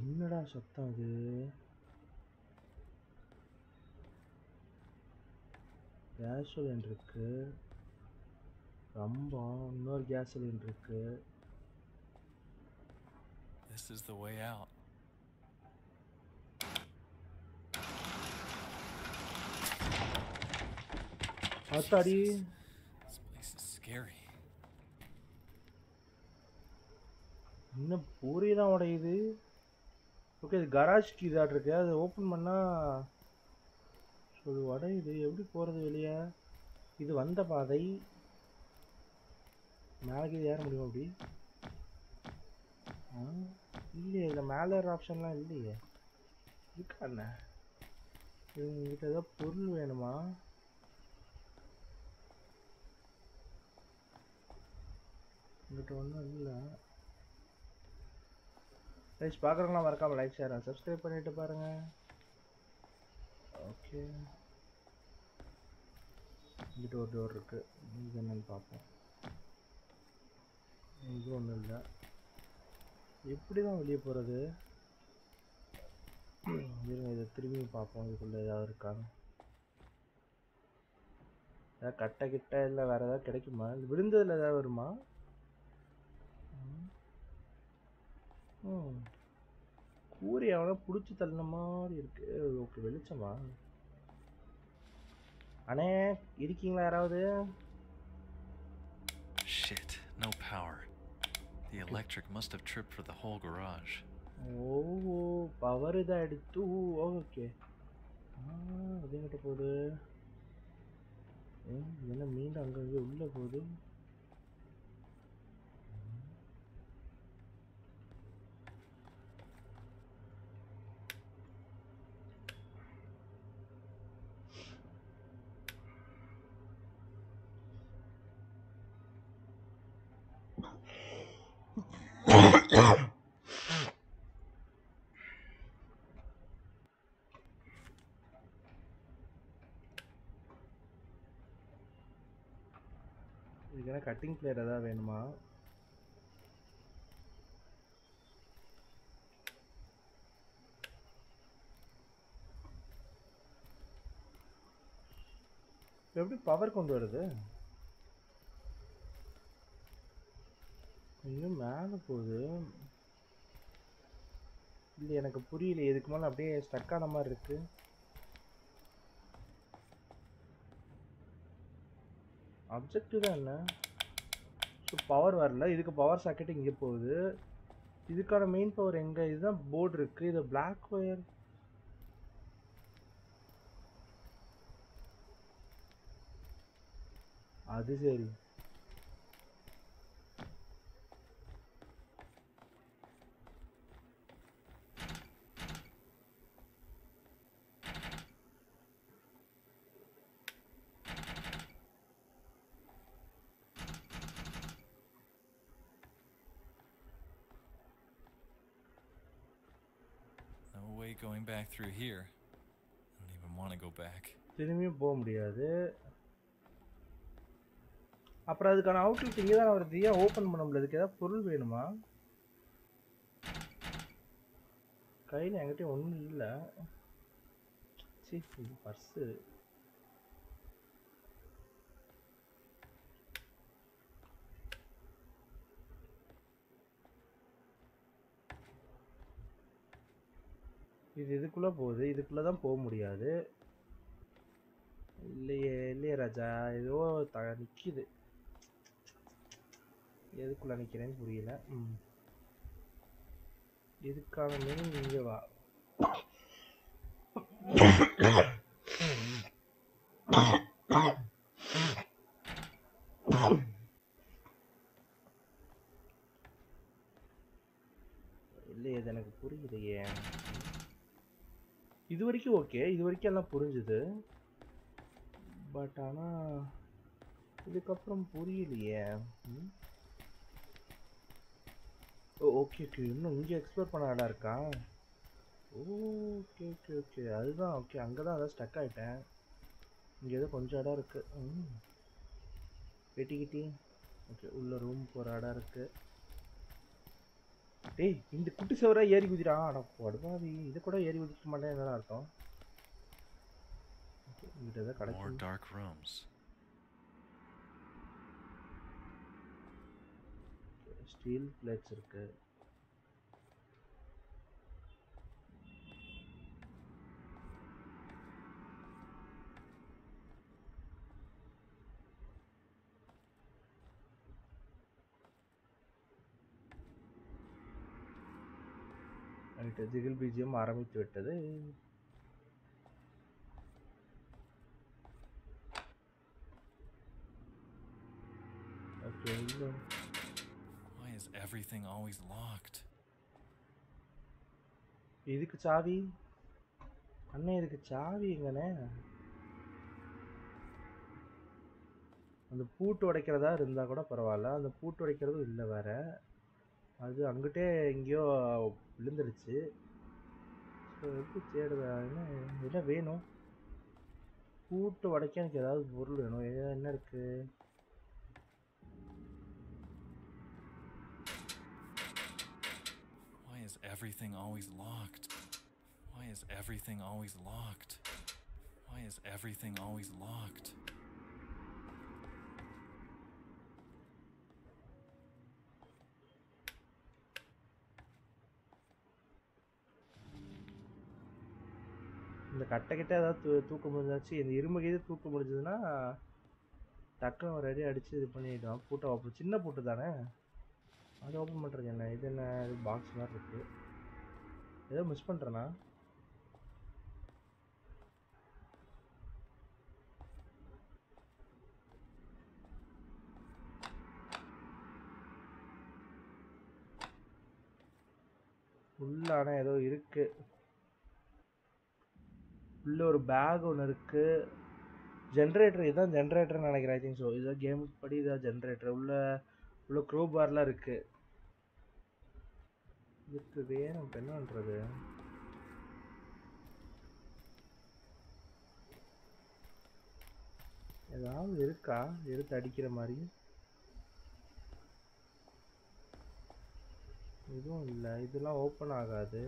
என்னடா சத்தம் அது? கேஸ் சிலிண்டர் இருக்கு. ரம்பம் இன்னொரு கேஸ் சிலிண்டர் இருக்கு. This is the way out. ஆத்தாடி This place is scary. இன்னும் பூரி தான் உடையுது? ஓகே இது கராஜ் கீ தான் இருக்குது அதை ஓப்பன் பண்ணால் ஸோ இது எப்படி போகிறது வெளியே? இது வந்த பாதை. மேலே ஏற முடியும் அப்படி? ஆ இல்லையே இதில் மேலே ஏற ஆப்ஷன்லாம் இல்லையே. இருக்கா என்ன? இவங்ககிட்ட ஏதோ பொருள் வேணுமா? இங்கிட்ட ஒன்றும் இல்லை. கைஸ் பார்க்குறவங்களாம் மறக்காம லைக் ஷேர் சப்ஸ்கிரைப் பண்ணிட்டு பாருங்கள் ஓகே இங்கிட்ட ஒரு டோர் இருக்குது இது என்னென்னு பார்ப்போம். இது ஒன்றும் இல்லை. எப்படி தான் வெளியே போகிறது இருங்க இதை திரும்பி பார்ப்போம். இதுக்குள்ளே ஏதாவது இருக்கான்னு ஏதாவது கட்டை கிட்ட இல்லை வேறு ஏதாவது கிடைக்குமா? இது விழுந்ததில் ஏதாவது வருமா? ம். ம் கூறி அவனை பிடிச்சி தள்ளின மாதிரி இருக்கு. ஓகே வெளிச்சமா அண்ணே இருக்கீங்களா யாராவது? Shit, no power. The electric must have tripped for the whole garage. Oh power இதாகிடுச்சு okay ஆ அது எங்கிட்ட போகுது? ஏ, இது என்ன மீண்டும் அங்கங்கே உள்ளே போகுது? இதுக்கான கட்டிங் பிளேட் ஏதாவது வேணுமா? எப்படி பவர் கொண்டு வருது? இன்னும் மேலே போகுது. இல்லை எனக்கு புரியல. இதுக்கு மேலே அப்படியே ஸ்டக்கான ஆன மாதிரி இருக்கு. அப்ஜெக்டிவ் தான் என்ன? ஸோ பவர் வரல. இதுக்கு பவர் சாக்கெட் இங்கே போகுது. இதுக்கான மெயின் பவர் எங்கே? இதுதான் போர்டு இருக்குது இது பிளாக் ஒயர் அது சரி No way going back through here. I don't even want to go back. திரும்பியும் போக முடியாது. அப்புறம் அதுக்கான அவுட்லெட் இங்கே தான் வருது. ஏன் ஓப்பன் பண்ண முடியல? அதுக்கு ஏதாவது பொருள் வேணுமா? கையில் என்கிட்ட ஒன்றும் இல்லை. சீ இது பர்ஸு இது இதுக்குள்ளே போகுது இதுக்குள்ளே தான் போக முடியாது. இல்லையே இல்லையே ராஜா ஏதோ த நிற்கிது எதுக்குள்ள நிற்கிறேன்னு புரியல. ம். இதுக்கான மீனிங் இங்கே வா. இல்லையே இது எனக்கு புரியலையே இது வரைக்கும் ஓகே இது வரைக்கும் எல்லாம் புரிஞ்சுது. பட் ஆனால் இதுக்கப்புறம் புரியலையே. ஓ ஓகே ஓகே இன்னும் இங்கே எக்ஸ்ப்ளோர் பண்ண இடம் இருக்கா? ஓகே ஓகே ஓகே அதுதான் ஓகே அங்கே தான் அதான் ஸ்டக் ஆகிட்டேன் இங்கே ஏதோ கொஞ்சம் இடம் இருக்குது ம். வெட்டிக்கிட்டி ஓகே உள்ள ரூம் போகிற இடம் இருக்குது டேய் இந்த குட்டி சவரா ஏறி குதிரா அட படுபாவி. இது கூட ஏறி குதிக்க மாட்டேன் என்னடா அர்த்தம்? இங்கிட்ட கிடைக்கும் dark rooms. ஸ்டீல் பிளேட்ஸ் இருக்கு. ரைட்டு திகில் பீஜியம் ஆரம்பித்து விட்டது. Why is everything always locked? இதுக்கு சாவி? அண்ணே இதுக்கு சாவி எங்கண்ணே அந்த பூட்டு உடைக்கிறதா இருந்தால் கூட பரவாயில்ல. அந்த பூட்டு உடைக்கிறதும் இல்லை வேற. அது அங்கிட்டே எங்கேயோ விழுந்துடுச்சு ஸோ எப்படி தேடுவேன் என்ன வேணும் கூட்டு உடைக்க எனக்கு ஏதாவது பொருள் வேணும் என்ன இருக்கு Why is everything always locked? Why is everything always locked? Why is everything always locked? இந்த கட்டை கிட்ட ஏதாவது தூ தூக்க முடிஞ்சாச்சு இந்த இரும்பு கீது தூக்க முடிஞ்சதுன்னா டக்குன்னு ஒரு அடி அடிச்சு இது பண்ணிட்டோம். பூட்டை ஓப்பன் சின்ன பூட்டு தானே? அது ஓப்பன் பண்ணுறது என்ன? இது என்ன? இது பாக்ஸ் மாதிரி இருக்கு. ஏதோ மிஸ் பண்ணுறேண்ணா உள்ளான ஏதோ இருக்குது உள்ள ஒரு பேக் ஒன்று இருக்கு. ஜென்ரேட்டர் இதுதான் ஜென்ரேட்டர்னு நினைக்கிறேன் ஐ திங்க் ஸோ இதான் கேம் படி இதான் ஜென்ரேட்டர் உள்ள உள்ள க்ரோ பார்லாம் இருக்கு. இதுக்கு வேணும் இப்போ என்ன பண்ணுறது ஏதாவது இருக்கா? எடுத்து அடிக்கிற மாதிரி. எதுவும் இல்லை. இதெல்லாம் ஓப்பன் ஆகாது.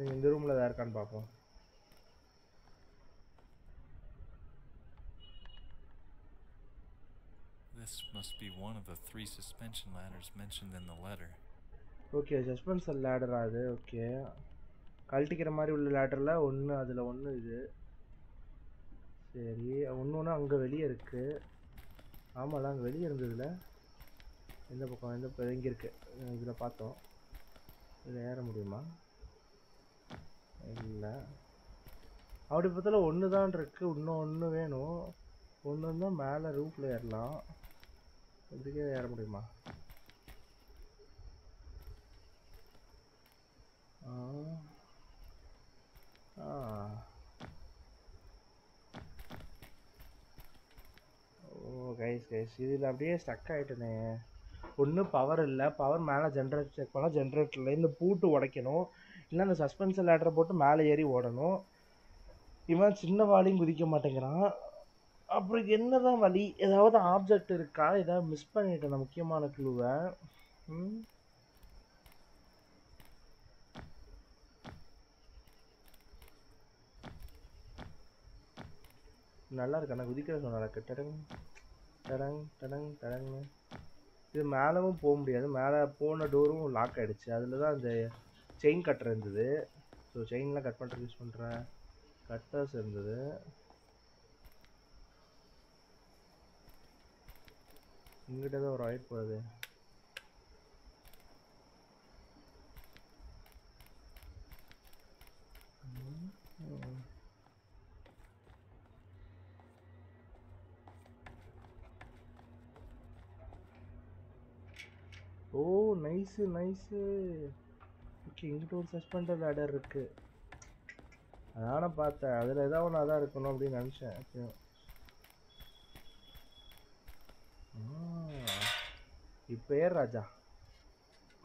நீங்கள் இந்த ரூமில் தான் இருக்கான்னு பார்ப்போம். This must be one of the three suspension ladders mentioned in the letter. Okay suspension ladder அது ஓகே கழட்டிக்கிற மாதிரி உள்ள லேடரில் ஒன்று அதில் ஒன்று இது. சரி ஒன்று ஒன்று அங்கே வெளியே இருக்கு. ஆமாம்ல அங்கே வெளியே இருந்ததில்ல எந்த பக்கம்? எந்த இங்கே இருக்குது இதில் பார்த்தோம். இதில் ஏற முடியுமா? இல்லை. அப்படி பார்த்தாலும் ஒன்று தான் இருக்குது இன்னும் ஒன்று வேணும். ஒன்று இருந்தால் மேலே ரூஃபில் ஏறலாம். இதுக்கே ஏற முடியுமா? ஓ கைஸ் கைஸ் இதில் அப்படியே ஸ்டக் ஆகிட்டனே ஒன்றும் பவர் இல்லை. பவர் மேலே ஜென்ரேட் செக் பண்ணால் ஜென்ரேட்டரில் இந்த பூட்டு உடைக்கணும். இல்லை அந்த சஸ்பென்ஷன் லேட்டரை போட்டு மேலே ஏறி ஓடணும். இவன் சின்ன வாளியும் குதிக்க மாட்டேங்கிறான். அப்புறம் என்ன தான் வழி ஏதாவது ஆப்ஜெக்ட் இருக்கா? ஏதாவது மிஸ் பண்ணிட்டேன் நான் முக்கியமான க்ளூவை நல்லா இருக்கு. ஆனால் குதிக்கிற சொன்னால டடங் டடங் டடங் டடங்னு இது மேலவும் போக முடியாது. மேலே போன டோரும் லாக் ஆகிடுச்சு அதில் தான் அந்த செயின் கட்டர் இருந்தது. ஸோ செயின்லாம் கட் பண்ணுறதுக்கு யூஸ் பண்ணுறேன் கட்டர்ஸ் இருந்தது. இங்கிட்ட தான் ஒரு ஆயிட் போகுது ஓ நைஸு நைஸு ஓகே இங்கிட்ட ஒரு சஸ்பெண்டட் லேடர் இருக்கு. அதான பார்த்தேன். அதில் ஏதாவது ஒன்று அதான் இருக்கணும் அப்படின்னு நினச்சேன். ஓகே இப்போ ஏர் ராஜா.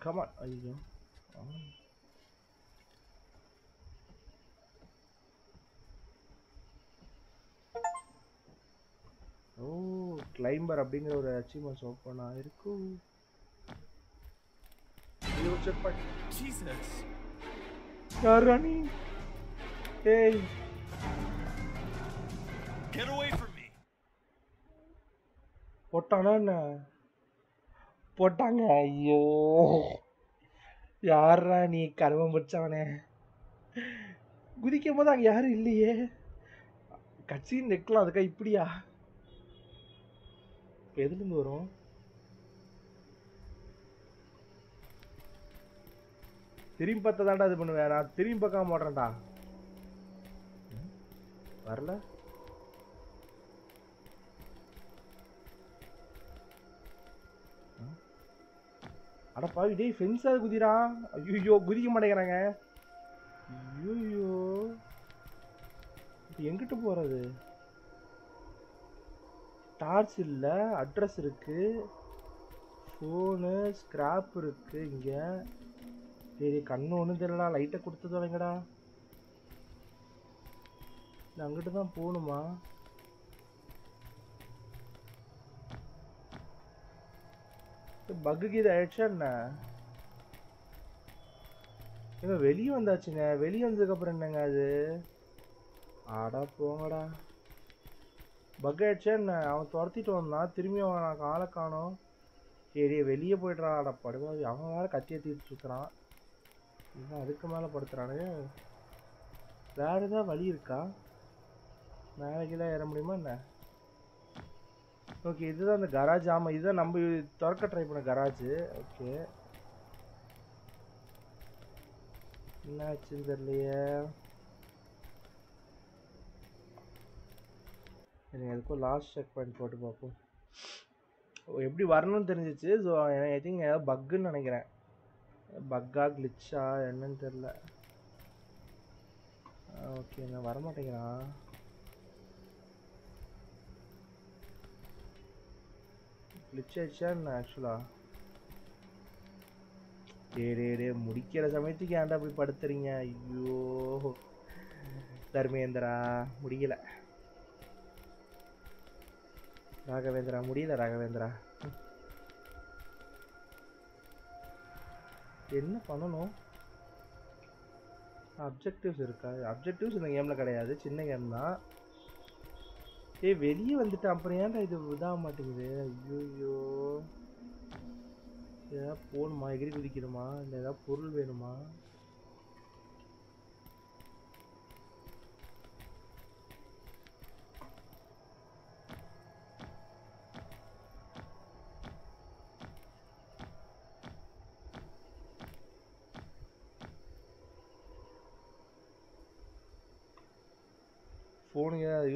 கமான் ஐயோ. ஓ கிளைம்பர் அப்படிங்கிற ஒரு அச்சீவ்மெண்ட்ஸ் ஓப்பன் ஆயிருக்கும் செக் பண்ணி Jesus! யாரா நீ ஏய் Get away from me! போட்டானா என்ன? போட்டாங்க. ஐயோ. யாரா நீ கருமம் பிடிச்சவனே? குதிக்கும் போது அங்கே யாரும் இல்லையே. கட்சின்னு நெக்கலாம். அதுக்கா இப்படியா? இப்ப எதுலேருந்து வரும்? திரும்பி பார்த்த தாண்டா இது பண்ணுவேன். நான் திரும்பி பார்க்காம போடுறேன்டா வரல? அட பாவி டேய் ஃபென்ஸாக குதிரா ஐயோ குதிக்க மாட்டேங்கிறாங்க. ஐயோ இப்போ எங்கிட்டு போகிறது டார்ச் இல்லை அட்ரஸ் இருக்குது ஃபோனு ஸ்கிராப் இருக்குது இங்கே. சரி கண்ணு ஒன்றும் தெரியலடா லைட்டை கொடுத்து தொலைங்கடா. அங்கிட்டு தான் போகணுமா பக்குக்கு கீது ஆயிடுச்சா என்ன? இப்போ வெளியே வந்தாச்சுங்க. வெளியே வந்ததுக்கப்புறம் என்னங்க அது? ஆடா போங்கடா. பக் ஆயிடுச்சா என்ன? அவன் துரத்திட்டு வந்தான். திரும்பி அவன் நான் காலை காணோம். சரி வெளியே போயிடுறான். அட படுவாவி அவன் வேற கத்தியை தீர்த்து சுற்றுறான் இன்னும் அதுக்கு மேலே படுத்துறானு வேற ஏதாவது வழி இருக்கா? மேலேக்கெல்லாம் ஏற முடியுமா என்ன? ஓகே இதுதான் அந்த கராஜ் ஆமாம் இதுதான் நம்ம திறக்க ட்ரை பண்ண கராஜ் ஓகே என்னாச்சுன்னு தெரியலையே. எனக்கு எதுக்கும் லாஸ்ட் செக் பாயிண்ட் போட்டு பார்ப்போம். ஓ, எப்படி வரணும்னு தெரிஞ்சிச்சு. ஸோ ஐ திங்க் ஏதாவது பக்குன்னு நினைக்கிறேன். பக்கா கிளிச்சா என்னன்னு தெரில ஓகே நான் வரமாட்டேங்கிறான் கிளிச் ஆயிடுச்சா என்ன ஆக்சுவலா டே டே டே முடிக்கிற சமயத்துக்கு ஏன்டா போய் படுத்துறீங்க? ஐயோ. தர்மேந்திரா முடியல. ராகவேந்திரா முடியல ராகவேந்திரா. என்ன பண்ணணும்? அப்ஜெக்டிவ்ஸ் இருக்கா? அப்ஜெக்டிவ்ஸ் இந்த கேமில் கிடையாது. சின்ன கேம் தான். ஏய் வெளியே வந்துட்டு அப்புறம் ஏன்டா இது இதாக மாட்டேங்குது? ஐயோயோ. ஏதாவது போகணுமா எகிரி குதிக்கணுமா? இல்லை ஏதாவது பொருள் வேணுமா?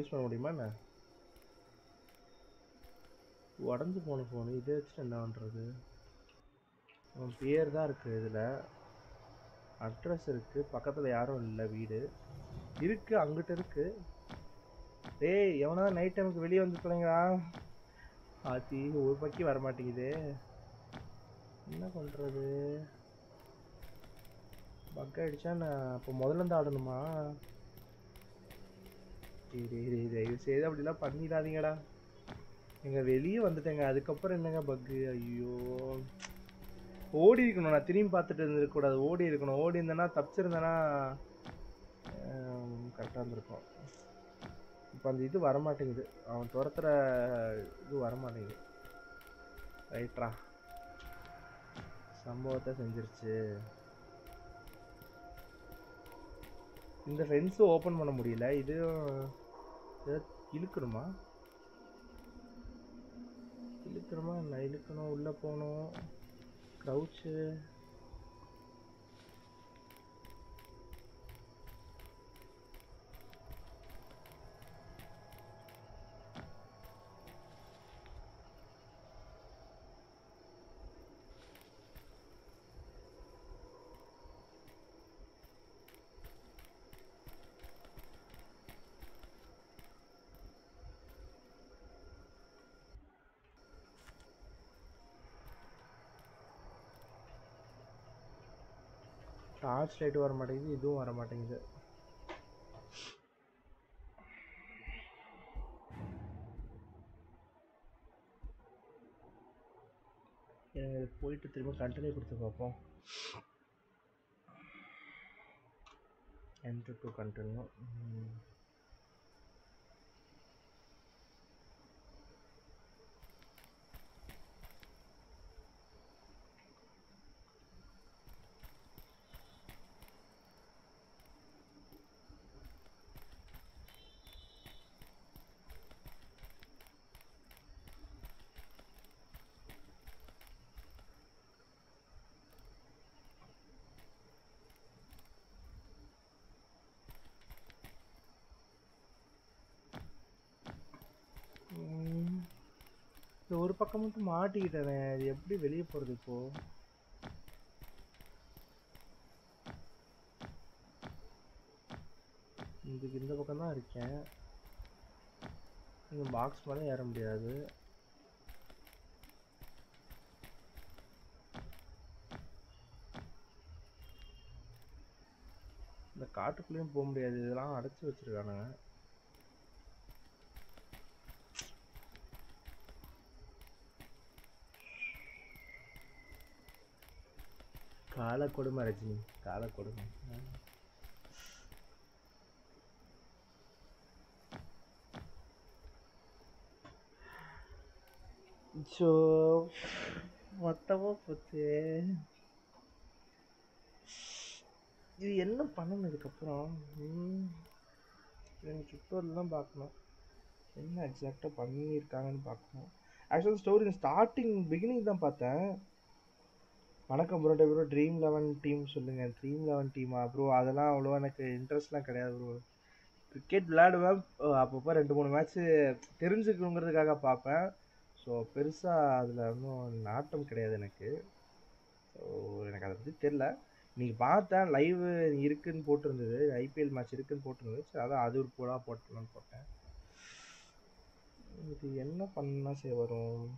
யூஸ் பண்ண முடியுமா என்ன? உடஞ்சி போன ஃபோனு இதை வச்சுட்டு என்ன பண்ணுறது அவன் பேர் தான் இருக்குது இதில். அட்ரஸ் இருக்குது பக்கத்தில் யாரும் இல்லை வீடு. இருக்குது அங்கிட்ட இருக்குது டேய் எவனா நைட் டைமுக்கு வெளியே வந்து தொலைங்களா ஆத்தி ஒரு பக்கி வரமாட்டேங்குது என்ன பண்ணுறது பக் ஆயிடுச்சா நான் அப்போ முதல்ல இருந்து ஆடணுமா? தயவு செய்து அப்படிலாம் பண்ணிடாதீங்கடா. எங்க வெளியே வந்துட்டேங்க. அதுக்கப்புறம் என்னங்க பக்கு ஐயோ. ஓடி இருக்கணும். நான் திரும்பி பார்த்துட்டு இருந்திருக்கக்கூடாது ஓடி இருக்கணும். ஓடி இருந்தேன்னா தப்பிச்சிருந்தேன்னா கரெக்டாக இருந்திருக்கும். இப்போ அந்த இது வரமாட்டேங்குது. அவன் துரத்துற இது வரமாட்டேங்குது. ரைட்ரா சம்பவத்தை செஞ்சிருச்சு. இந்த ஃபென்ஸும் ஓப்பன் பண்ண முடியல. இது ஏதாவது இழுக்கணுமா? இழுக்கணுமா? இல்லை இழுக்கணும். உள்ளே போகணும். க்ரௌச்சு டார்ச் லைட் வர மாட்டேங்குது இதுவும் வர மாட்டேங்குது. எனக்கு போயிட்டு திரும்ப கண்டினியூ கொடுத்து பார்ப்போம். என்ட்ரு டு கண்டினியூ ம். இந்த ஒரு பக்கம் மட்டும் மாட்டிக்கிட்டேன் அது எப்படி வெளியே போகிறது இப்போ? இதுக்கு இந்த பக்கம் தான் இருக்கேன். இந்த பாக்ஸ் மேலே ஏற முடியாது. இந்த காட்டுக்குள்ளேயும் போக முடியாது. இதெல்லாம் அடைச்சி வச்சிருக்கானுங்க. கால கொடுமை ரஜினி கால கொடுமை ஸோ மொத்தமாக போச்சு. இது என்ன பண்ணணும் இதுக்கப்புறம் எனக்கு தான் பார்க்கணும். என்ன எக்ஸாக்டாக பண்ணியிருக்காங்கன்னு பார்க்கணும். ஆக்சுவலாக ஸ்டோரி ஸ்டார்டிங் பிகினிங் தான் பார்த்தேன். வணக்கம் bro bro dream eleven team சொல்லுங்கள் ட்ரீம் லெவன் டீமா ப்ரோ அதெல்லாம் அவ்வளோவா எனக்கு இன்ட்ரெஸ்ட்லாம் கிடையாது ப்ரோ கிரிக்கெட் விளையாடுவேன். அப்பப்போ ரெண்டு மூணு மேட்ச்சு தெரிஞ்சுக்கணுங்கிறதுக்காக பார்ப்பேன். ஸோ பெருசாக அதில் ஒன்றும் நாட்டம் கிடையாது எனக்கு. ஸோ எனக்கு அதை பற்றி தெரில இன்னைக்கு பார்த்தேன் லைவ் இருக்குன்னு போட்டிருந்தது. ஐபிஎல் மேட்ச் இருக்குன்னு போட்டிருந்தது. சரி அதான் அது ஒரு போடா போட்டலான்னு போட்டேன். இது என்ன பண்ணால் சரி வரும்?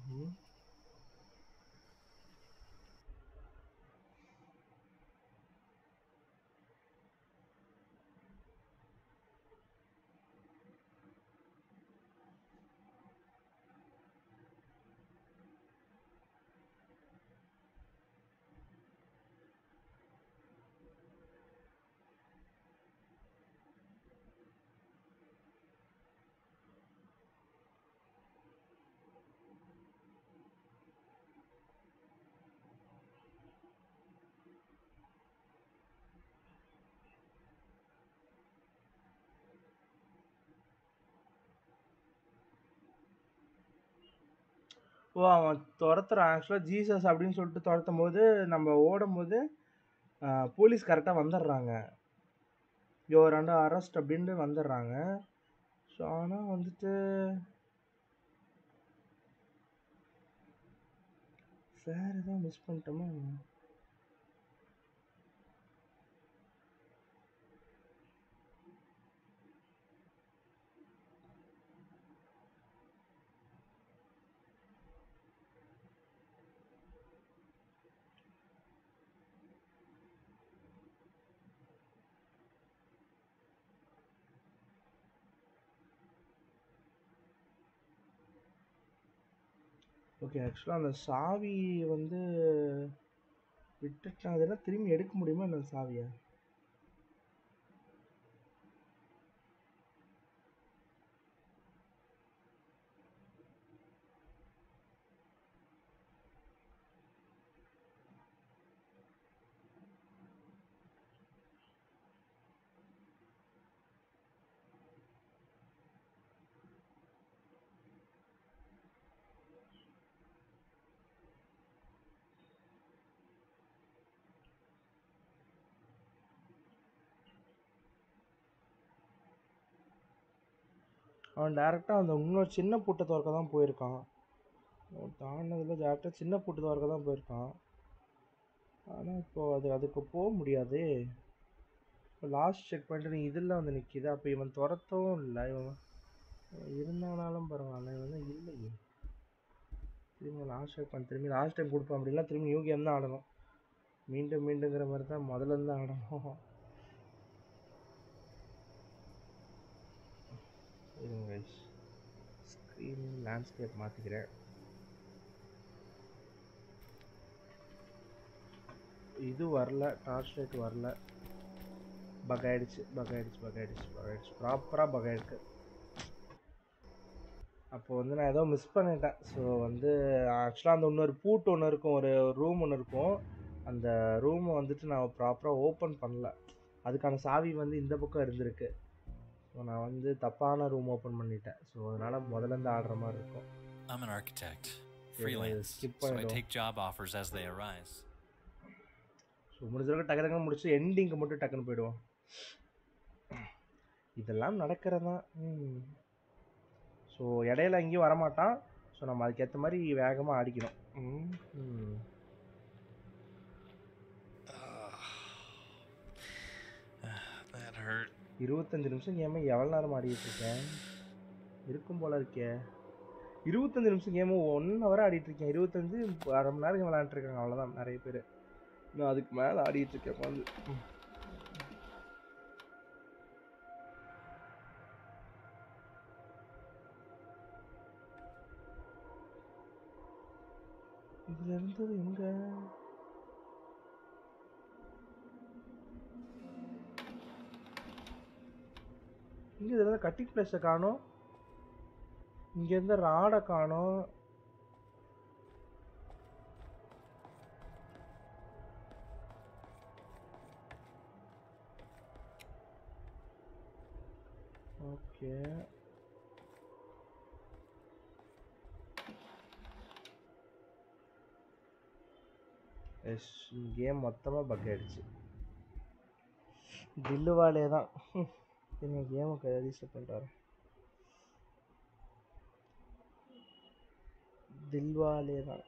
ஓ அவன் துரத்துறான். ஆக்சுவலாக ஜீசஸ் அப்படின்னு சொல்லிட்டு துரத்தும் போது நம்ம ஓடும் போது போலீஸ் கரெக்டாக வந்துடுறாங்க. யோர் அண்டர் அரெஸ்ட் அப்படின்ட்டு வந்துடுறாங்க. ஸோ ஆனால் வந்துட்டு வேறு எதாவது மிஸ் பண்ணிட்டோமா? ஓகே ஆக்சுவலாக அந்த சாவி வந்து விட்டுட்டேன் அதெல்லாம் திரும்பி எடுக்க முடியுமா அந்த சாவியை? அவன் டேரெக்டாக அந்த இன்னொரு சின்ன பூட்டை திறக்க தான் போயிருக்கான். அவன் டேரெக்டாக சின்ன பூட்டு திறக்க தான் போயிருக்கான். ஆனால் இப்போது அது அதுக்கு போக முடியாது. இப்போ லாஸ்ட் செக் பண்ணிட்டு நீ இதில் வந்து நிற்கிது அப்போ இவன் துரத்தவும் இல்லை. இவன் இருந்தானாலும் பரவாயில்ல. இவன் தான் இல்லையே. திரும்பி லாஸ்ட் செக் பண்ண திரும்பி லாஸ்ட் டைம் கொடுப்பான் அப்படின்னா திரும்பி நியூ கேம் தான் ஆடணும். மீண்டும் மீண்டுங்கிற மாதிரி தான் முதல்ல இருந்து ஆடணும். இருங்க. கைஸ் ஸ்க்ரீன் லேண்ட்ஸ்கேப் மாற்றிக்கிறேன் இது வரல டார்ச் லைட் வரல. பக் பகாயிடுச்சு பக் பகாயிடுச்சு பக் பக் ப்ராப்பராக பக் ஆயிருக்கு. அப்போ வந்து நான் ஏதோ மிஸ் பண்ணிட்டேன். ஸோ வந்து ஆக்சுவலாக அந்த இன்னொரு பூட்டு ஒன்று இருக்கும் ஒரு ரூம் ஒன்று இருக்கும். அந்த ரூமை வந்துட்டு நான் ப்ராப்பராக ஓப்பன் பண்ணல. அதுக்கான சாவி வந்து இந்த பக்கம் இருந்திருக்கு. ஸோ நான் வந்து தப்பான ரூம் ஓப்பன் பண்ணிட்டேன். ஸோ அதனால் முதல்ல இருந்து ஆடுற மாதிரி இருக்கும். I'm an architect, freelance, so I take job offers as they arise. So முடிஞ்ச அளவுக்கு டக்கு டக்குன்னு முடிச்சு எண்டிங்க்கு மட்டும் டக்குன்னு போயிடுவோம். இதெல்லாம் நடக்கிறதான் ஸோ இடையில எங்கேயும் வரமாட்டான். ஸோ நம்ம அதுக்கேற்ற மாதிரி வேகமாக அடிக்கணும் ம், ம். that hurt. இருபத்தஞ்சு நிமிஷம் கேமை எவ்வளோ நேரம் ஆடிட்டு இருக்கேன் இருக்கும் போல இருக்கே. இருபத்தஞ்சு நிமிஷம் கேமு ஒன் ஹவர் ஆடிட்டுருக்கேன். இருக்கேன் அரை மணி நேரம் விளாண்டுருக்காங்க அவ்வளோதான் நிறைய பேர். நான் அதுக்கு மேலே ஆடிட்டுருக்கேன் உட்காந்து இதுல இருந்தது எங்கே? இங்கே இதுல கட்டிங் பிளேஸை காணோம். இங்கேருந்து ராடை காணோம். ஓகே எஸ் கேம் மொத்தமாக பக் ஆயிடுச்சு. தில்லுவாலே தான். என்ன கேமுக்கு ரீசெட் பண்ணுறாரு தில்வாலே தான்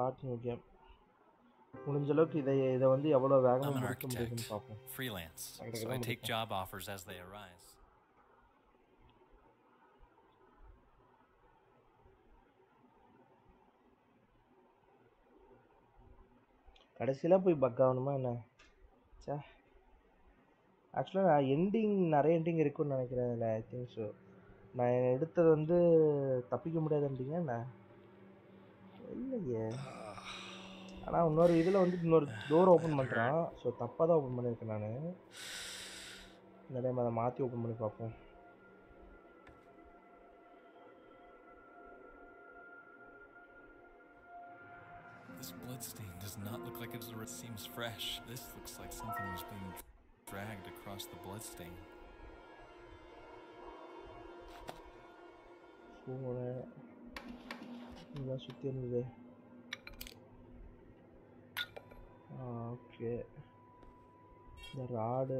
ம். ஸ்டார்ட் நியூ கேம் முடிஞ்ச அளவுக்கு இதை இதை வந்து எவ்வளோ வேகமாக முடிக்க முடியுதுன்னு பார்ப்போம். Like so I take job offers as they arise. கடைசியில் போய் பக் ஆகணுமா என்ன? சே ஆக்சுவலாக நான் எண்டிங் நிறைய எண்டிங் இருக்குன்னு நினைக்கிறேன் அதில் ஐ திங்க் ஸோ நான் எடுத்தது வந்து தப்பிக்க முடியாதுன்றீங்க என்ன? இல்லையே ஆனால் இன்னொரு இதில் வந்து இன்னொரு டோர் ஓப்பன் பண்ணுறான் ஸோ தப்பாக தான் ஓப்பன் பண்ணியிருக்கேன் நான் இந்த டைம் அதை மாற்றி ஓப்பன் பண்ணி பார்ப்போம் This bloodstain does not look like it was- seems fresh. This looks like something was being dragged across the bloodstain. Phone இதெல்லாம் சுற்றி இருந்தது ஓகே இந்த ராடு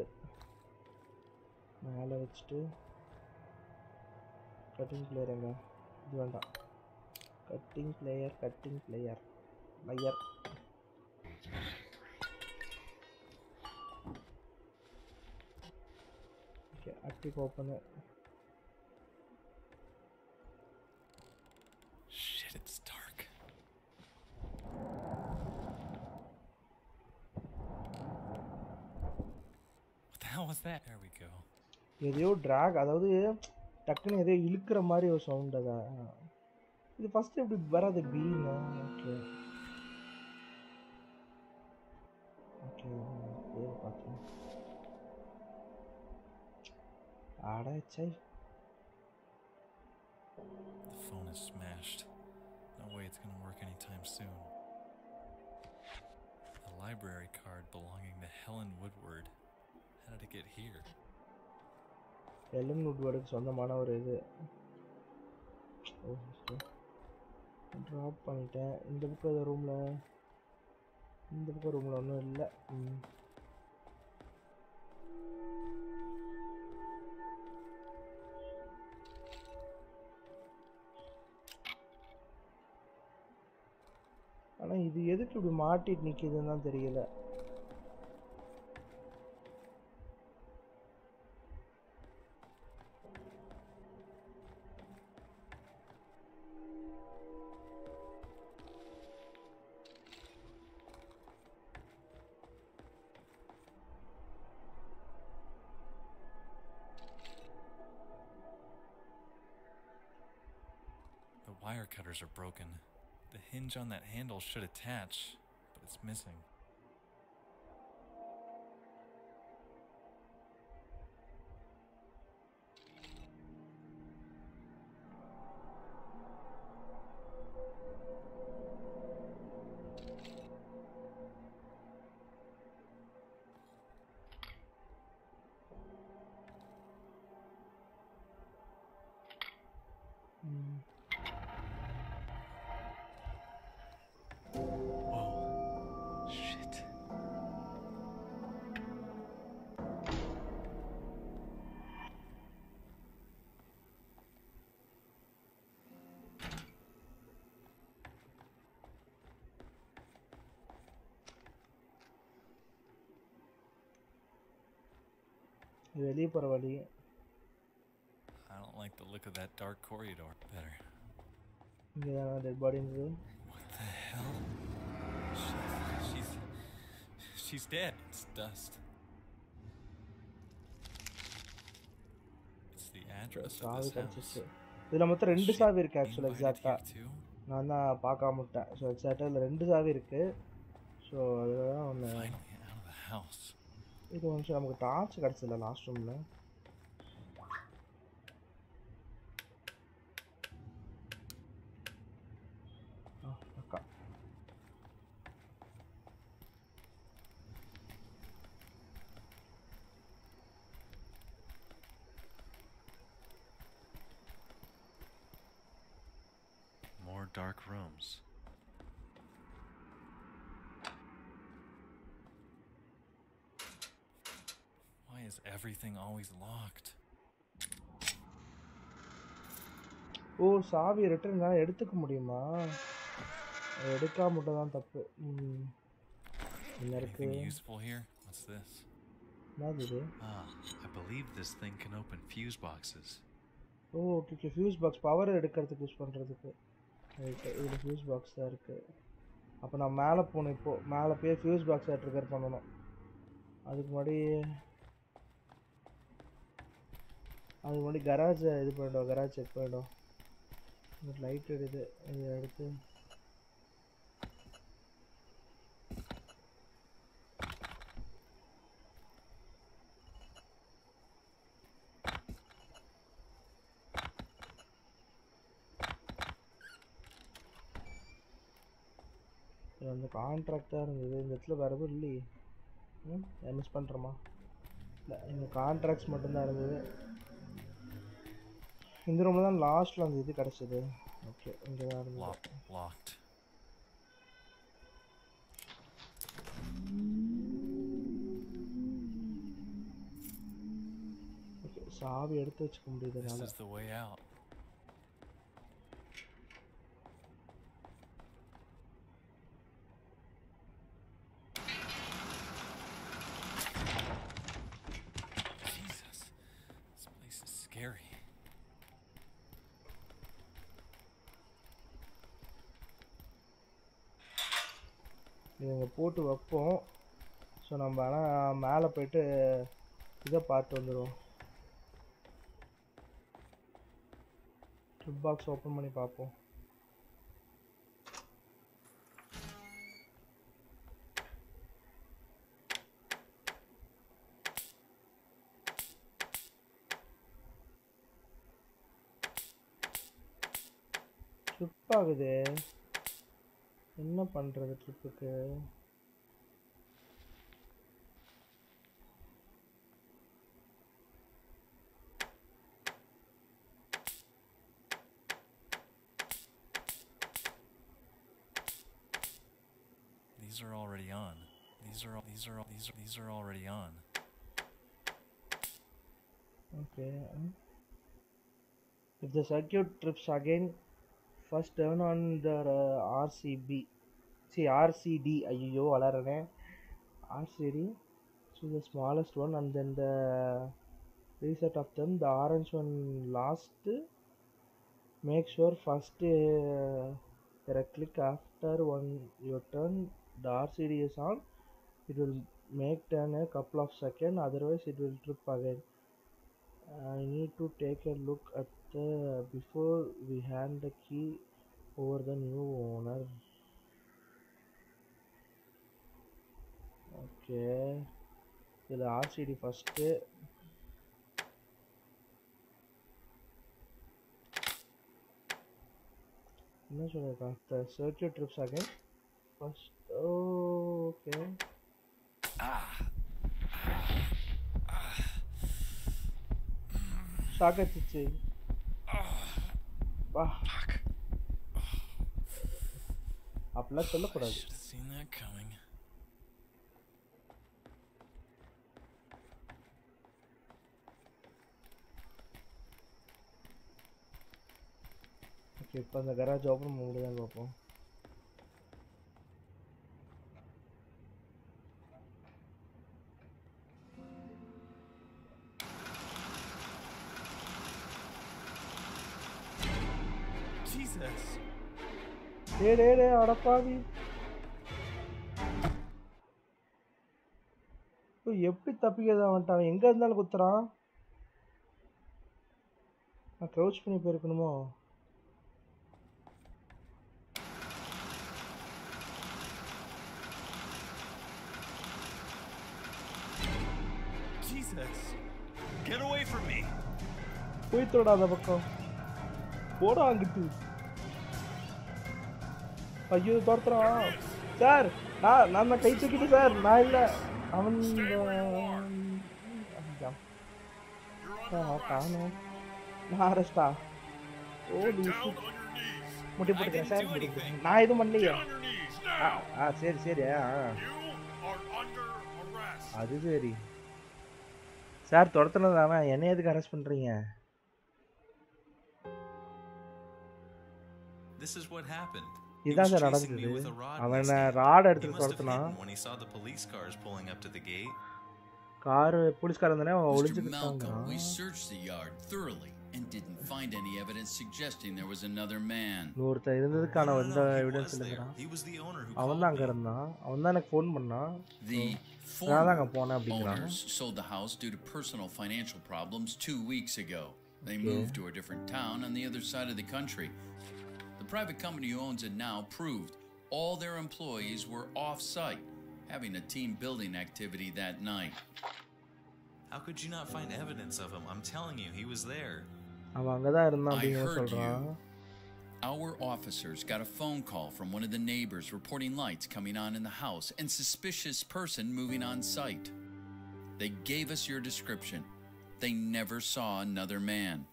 மேலே வச்சுட்டு கட்டிங் பிளேயர் எங்க? இது வேண்டாம். Cutting player cutting player liar okay attic open was that? There we go. எதையோ ட்ராக் அதாவது டக்குன்னு எதையோ இழுக்கிற மாதிரி ஒரு சவுண்ட் அதான் இது ஃபர்ஸ்ட் எப்படி வராது பீன்னு ஓகே ஓகே பேர் பார்த்தேன் அடைச்சை The phone is smashed. No way it's gonna work anytime soon. A library card belonging to Helen Woodward. How did it get here? Ellan வுட்வர்டுக்கு சொந்தமான ஒரு இது. ட்ராப் பண்ணிட்டேன். இந்த பக்கம் இந்த ரூமில் இந்த பக்கம் ரூமில் ஒன்றும் இல்லை. ம். ஆனால் இது எதுக்கு இப்படி மாட்டிட்டு நிற்கிதுன்னு தான் தெரியல. Are broken. The hinge on that handle should attach, but it's missing. வெளியே போகிற வழி I don't like the look of that dark corridor. Better. இங்கே தான் டெட் பாடி இருந்தது What the hell? Shit. She's. She's dead. It's dust. It's the address of சாவி this house. கிடச்சிச்சு இதில் மொத்தம் ரெண்டு Shit, சாவி இருக்குது we ஆக்சுவலாக invited எக்ஸாக்டாக here too? நான் தான் பார்க்காம விட்டேன் ஸோ எக்ஸாக்டாக இதில் ரெண்டு சாவி இருக்குது ஸோ அதுதான் ஒன்று இது கொஞ்சம் நமக்கு டார்ச் கிடச்சில்ல லாஸ்ட் ரூமில் அக்கா More dark rooms. Why is everything always locked? ஓ சாவி ரிட்டர்ன் நான் எடுத்துக்க முடியுமா? எடுக்காம மட்டும் தான் தப்பு. ம். என்ன இருக்கு? Anything useful here? What's this? என்னது இது? Ah, I believe this thing can open fuse boxes. Oh okay okay fuse box power எடுக்கிறதுக்கு யூஸ் பண்ணுறதுக்கு ரைட்டு இதில் ஃபியூஸ் பாக்ஸ் தான் இருக்குது அப்போ நான் மேலே போகணும் இப்போ. மேலே போய் ஃபியூஸ் பாக்ஸை ட்ரிகர் பண்ணணும். அதுக்கு முன்னாடி அதுக்கு முன்னாடி கராஜை இது பண்ணிடும் கராஜ் செக் பண்ணிடும் லைட் எடுத்து இது எடுத்து. அந்த கான்ட்ராக்ட் இருந்தது இந்த இடத்துல வேறு எதுவும் இல்லையே. ம் மிஸ் பண்ணுறோமா இல்லை இந்த கான்ட்ராக்ட்ஸ் மட்டும்தான் இருந்தது இந்த ரூமில் தான் லாஸ்ட்டில் அந்த இது கிடச்சிது ஓகே இங்கே தான் இருந்தது Locked. Locked. ஓகே சாவி எடுத்து வச்சுக்க முடியுது This என்னால் is the way out. Jesus, this place is scary. இவங்க போட்டு வைப்போம். ஸோ நம்ம ஆனால் மேலே போயிட்டு இதை பார்த்து வந்துடுவோம் ட்ரிப் பாக்ஸ் ஓப்பன் பண்ணி பார்ப்போம். ட்ரிப் ஆகுது. என்ன பண்ணுறது ட்ரிப்புக்கு These are already on. These are these are these are these are already on. Okay. um, If the circuit trips again, first turn on the RCB C RCD ஐயோ வளர்றேன் RCD so the smallest one and then the reset of them the orange one last make sure first there click after one your turn the RCD is on it will make turn a couple of second otherwise it will trip again I need to take a look at the before we hand the key over the new owner. Okay. இதில் ஆர்சிடி ஃபஸ்ட்டு என்ன சொல்லியிருக்கான் the circuit trips again first okay shock அடிச்சிச்சு வா அப்படிலாம் சொல்லக்கூடாது Should have seen that coming. Okay இப்போ அந்த கராஜ் ஓப்பன் பண்ண முடியாது பார்ப்போம் Jesus. டே டே டே அடப்பாவி எப்படி தப்பிக்கிறது அவன்ட்டு அவன் எங்கே இருந்தாலும் குத்துறான். நான் க்ரௌச் பண்ணி போயிருக்கணுமோ. போய் தோடா அந்த பக்கம். போடா அங்கிட்டு. ஐயோ துரத்துறான். சார் நான் நான் தான் கை தூக்கிட்டு சார். நான் இல்லை. அவன் காணும் நான் அரெஸ்டா ஓ முட்டி போட்டுக்கிறேன் சார் நான் எதுவும் பண்ணலையே. ஆ ஆ சரி சரி ஆ ஆ. அது சரி. சார் துரத்துனது அவன் என்னை எதுக்கு அரெஸ்ட் பண்ணுறீங்க This is what happened. இதுதான் சார் நடந்தது அவனை ராட் எடுத்து துரத்துனான் when he saw the police cars pulling up to the gate. Car அவன் we இருந்தான் searched the yard thoroughly. and didn't find any evidence suggesting there was another man. இன்னொருத்தன் இருந்ததுக்கான he எவிடன்ஸ். இல்லைங்கிறான் அவன் தான் அங்கே. இருந்தான் அவன் தான் எனக்கு ஃபோன் பண்ணான் The நான் தான் அங்கே போனேன் அப்படிங்கிறான் sold the house due to personal financial problems two weeks ago. They moved to a different town on the other side of the country. private company who owns it now proved all their employees were off site having a team building activity that night. How could you not find evidence of him? I'm telling you, he was there. I heard you. Our officers got a phone call from one of the neighbors reporting lights coming on in the house and suspicious person moving on site. They gave us your description. They never saw another man.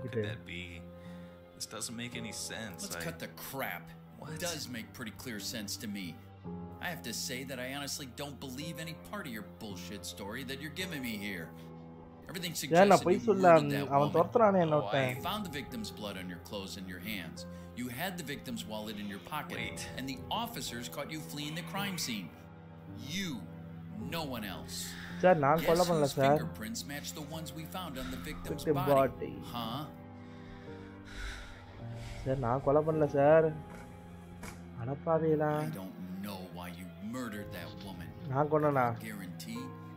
How could that be? This doesn't make any sense. Let's I... cut the crap. What? It does make pretty clear sense to me. I have to say that I honestly don't believe any part of your bullshit story that you're giving me here. Everything suggests that you murdered that woman. Oh, I found the victim's blood on your clothes and your hands. You had the victim's wallet in your pocket, Wait. and the officers caught you fleeing the crime scene. You, no one else. Guess whose fingerprints match the ones we found on the victim's body? Huh? Sir நான் கொலை பண்ணல சார் அடப்பாவீங்களா. நான் கொண்டனா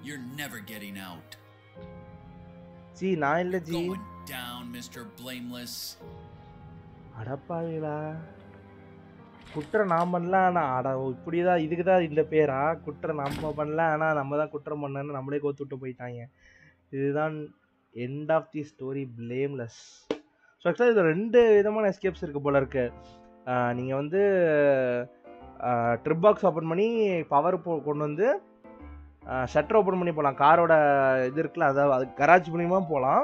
you're never getting out. Ji நான் இல்லை ஜி down, Mr. Blameless. அடப்பாவீங்களா குற்றம் நான் பண்ணல ஆனால் அட இப்படிதான் இதுக்கு தான் இந்த பேரா குற்றம் நம்ம பண்ணல ஆனால் நம்ம தான் குற்றம் பண்ணன்னு நம்மளே கோத்து விட்டு போயிட்டாங்க இதுதான் end of the story blameless so ஆக்சுவலாக இதில் ரெண்டு விதமான எஸ்கேப்ஸ் இருக்குது போல் இருக்கு. நீங்கள் வந்து ட்ரிப் பாக்ஸ் ஓப்பன் பண்ணி பவர் போ கொண்டு வந்து ஷட்டர் ஓப்பன் பண்ணி போகலாம் காரோட இது இருக்குல்ல அதாவது அது கராஜ் மூலியமாக போகலாம்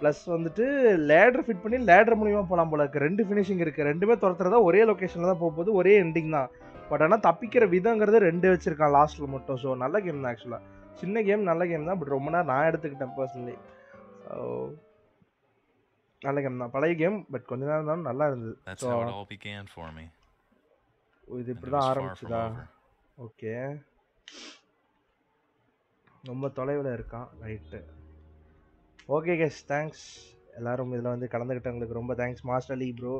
ப்ளஸ் வந்துட்டு லேடர் ஃபிட் பண்ணி லேடர் மூலியமாக போகலாம் போல இருக்கு. ரெண்டு ஃபினிஷிங் இருக்குது ரெண்டுமே துரத்துறதா ஒரே லொக்கேஷனில் தான் போக போகுது ஒரே எண்டிங் தான். பட் ஆனால் தப்பிக்கிற விதங்கிறது ரெண்டு வச்சுருக்கான் லாஸ்ட்டில் மட்டும். ஸோ நல்ல கேம் தான் ஆக்சுவலாக சின்ன கேம் நல்ல கேம் தான். பட் ரொம்ப நேரம் நான் எடுத்துக்கிட்டேன் பர்சனலி ஸோ நல்ல கேம் தான். பழைய கேம் பட் கொஞ்ச நேரம் இருந்தாலும் நல்லா இருந்தது. That's how it all began for me. இது இப்படி தான் ஆரம்பிச்சுதா. ஓகே ரொம்ப தொலைவில் இருக்கான். ரைட்டு ஓகே கெஸ் தேங்க்ஸ் எல்லாரும் இதில் வந்து கலந்துக்கிட்டவங்களுக்கு ரொம்ப thanks master Ali bro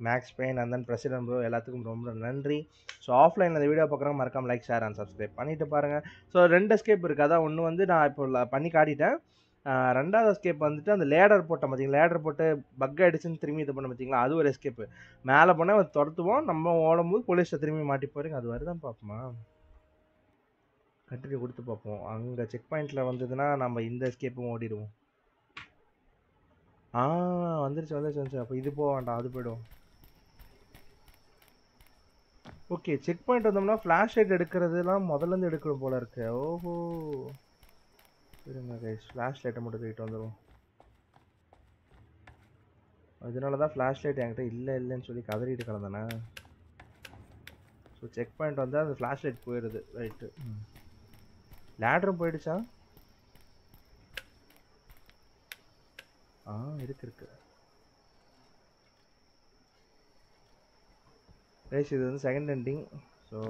Max Payne and then president bro எல்லாத்துக்கும் ரொம்ப நன்றி. ஸோ ஆஃப்லைனில் இந்த வீடியோ பார்க்குறவங்க மறக்காம லைக் ஷேர் அண்ட் சப்ஸ்கிரைப் பண்ணிட்டு பாருங்கள் ஸோ ரெண்டு எஸ்கேப் இருக்குது அதான் ஒன்று வந்து நான் இப்போ ல- பண்ணி காட்டிட்டேன். ரெண்டாவது எஸ்கேப் வந்துட்டு அந்த லேடர் போட்டேன் பார்த்தீங்களா லேடர் போட்டு பக் அடிச்சுன்னு திரும்பி இது பண்ண பார்த்தீங்களா அது ஒரு எஸ்கேப்பு மேலே போனால் அவன் துரத்துவோம் நம்ம ஓடும்போது போலீஸை திரும்பி மாட்டி போகிறீங்க அது வருதான் பார்ப்போமா கண்டினியூ கொடுத்து பார்ப்போம் அங்கே செக் பாயிண்ட்டில் வந்ததுன்னா நம்ம இந்த எஸ்கேப்பும் ஓடிடுவோம். ஆ வந்துருச்சு வந்துருச்சு வந்துருச்சு. அப்போ இது போக வேண்டாம். அது போயிடும். ஓகே செக் பாயிண்ட் வந்தோம்னா ஃப்ளாஷ் லைட் எடுக்கிறதுலாம் முதல்லேருந்து எடுக்கணும் போல இருக்கு. ஓஹோ. இருங்க கைஸ் ஃப்ளாஷ் லைட்டை மட்டும் தூக்கிட்டு வந்துடுவோம் அதனால தான் ஃப்ளாஷ் லைட் என்கிட்ட இல்லை இல்லைன்னு சொல்லி கதறிட்டு கிடந்தேனே. ஸோ செக் பாயிண்ட் வந்தால் அந்த ஃப்ளாஷ் லைட் போயிடுது ரைட்டு லேடரும் போயிடுச்சா? ஆ இருக்கு இருக்கு கைஸ் இது வந்து செகண்ட் எண்டிங் ஸோ!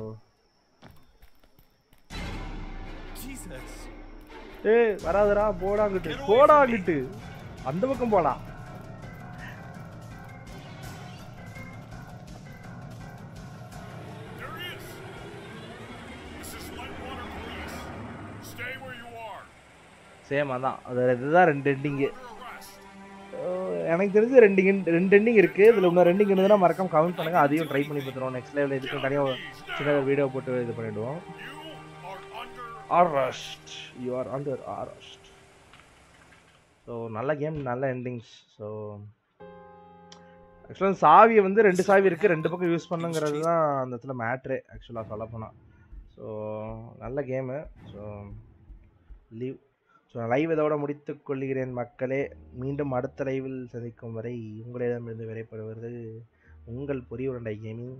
ஏய் வராதடா அந்த பக்கம் போடா. Lightwater Police. Stay where you are. Same அதான். அது இதுதான் ரெண்டு எண்டிங்கு. எனக்கு தெரிஞ்சு ரெண்டு ரெண்டு எண்டிங் இருக்குது இதில் இன்னும் ரெண்டிங் இருந்ததுன்னா மறக்காம கமெண்ட் பண்ணுங்கள் அதையும் ட்ரை பண்ணி பார்த்துருவோம். நெக்ஸ்ட் லெவலில் இதுக்கு தனியாக சின்ன வீடியோ போட்டு இது பண்ணிவிடுவோம் arrest. You are under arrest. So நல்ல கேம் நல்ல எண்டிங்ஸ் ஸோ ஆக்சுவலாக சாவியை வந்து ரெண்டு சாவி இருக்குது ரெண்டு பக்கம் யூஸ் பண்ணுங்கிறது தான் அந்த இடத்துல மேட்ரே ஆக்சுவலாக சொல்ல போனால் ஸோ நல்ல கேமு ஸோ லீவ் ஸோ நான் லைவ் இதோட முடித்து கொள்கிறேன் மக்களே. மீண்டும் அடுத்த லைவில் சந்திக்கும் வரை உங்களிடமிருந்து விரைப்படுவது உங்கள் பொரிய கேமிங்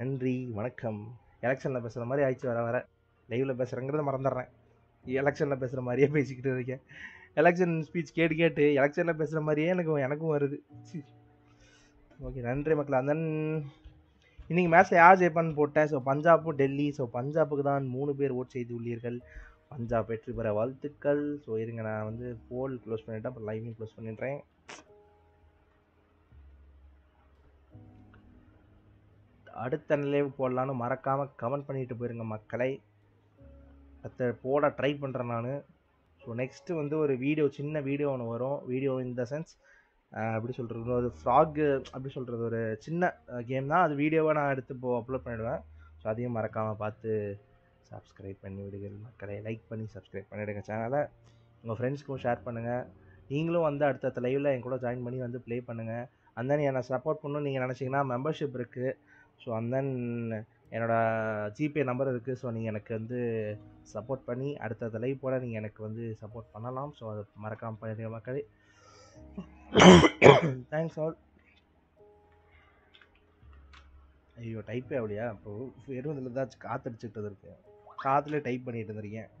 நன்றி வணக்கம். எலெக்ஷனில் பேசுகிற மாதிரி ஆயிடுச்சு வர வர. லைவில் பேசுகிறேங்கிறத மறந்துடுறேன். எலெக்ஷனில் பேசுகிற மாதிரியே பேசிக்கிட்டு இருக்கேன். எலெக்ஷன் ஸ்பீச் கேட்டு கேட்டு எலெக்ஷனில் பேசுகிற மாதிரியே எனக்கு எனக்கும் வருது. ஓகே நன்றி மக்கள். அந்த இன்னைக்கு மேட்ச்சில் யார் ஜெயிப்பான்னு போட்டேன். ஸோ பஞ்சாப்பும் டெல்லி. ஸோ பஞ்சாப்புக்கு தான் மூணு பேர் ஓட் செய்து உள்ளீர்கள். பஞ்சாப் வெற்றி பெற வாழ்த்துக்கள். ஸோ இருங்க நான் வந்து போல் க்ளோஸ் பண்ணிட்டேன். அப்புறம் லைவையும் க்ளோஸ் பண்ணிடுறேன். அடுத்த நிலைவு போடலான்னு மறக்காமல் கமெண்ட் பண்ணிட்டு போயிருங்க மக்களை. அதை போட ட்ரை பண்ணுறேன் நான். ஸோ நெக்ஸ்ட்டு வந்து ஒரு வீடியோ சின்ன வீடியோ ஒன்று வரும். வீடியோ இன் த சென்ஸ் எப்படி சொல்கிறது ஒரு ஃப்ராக்கு அப்படி சொல்கிறது ஒரு சின்ன கேம் தான். அது வீடியோவை நான் எடுத்து இப்போ அப்லோட் பண்ணிவிடுவேன் ஸோ அதையும் மறக்காமல் பார்த்து சப்ஸ்கிரைப் பண்ணி விடுங்கள் மக்களை. லைக் பண்ணி சப்ஸ்கிரைப் பண்ணிவிடுங்க சேனலை உங்கள் ஃப்ரெண்ட்ஸ்க்கும் ஷேர் பண்ணுங்கள் நீங்களும் வந்து அடுத்தடுத்த லைவில் என் கூட ஜாயின் பண்ணி வந்து ப்ளே பண்ணுங்கள் அந்த என்னை சப்போர்ட் பண்ணணும்னு நீங்கள் நினச்சிங்கன்னா மெம்பர்ஷிப் இருக்குது ஸோ அந்த என்னோடய ஜிபே நம்பர் இருக்குது ஸோ நீங்கள் எனக்கு வந்து சப்போர்ட் பண்ணி அடுத்தடுத்த லைவ் போட நீங்கள் எனக்கு வந்து சப்போர்ட் பண்ணலாம். ஸோ அதை மறக்காமல் பண்ணிடுங்க மக்களே. தேங்க்ஸ் ஆல் ஐயோ டைப்பே அப்படியா? இப்போ வெறும் இதில் ஏதாச்சும் காத்தடிச்சுட்டு இருக்கு. காற்றுல டைப் பண்ணிட்டு இருந்திருக்கேன்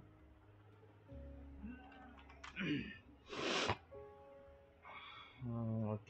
ஓகே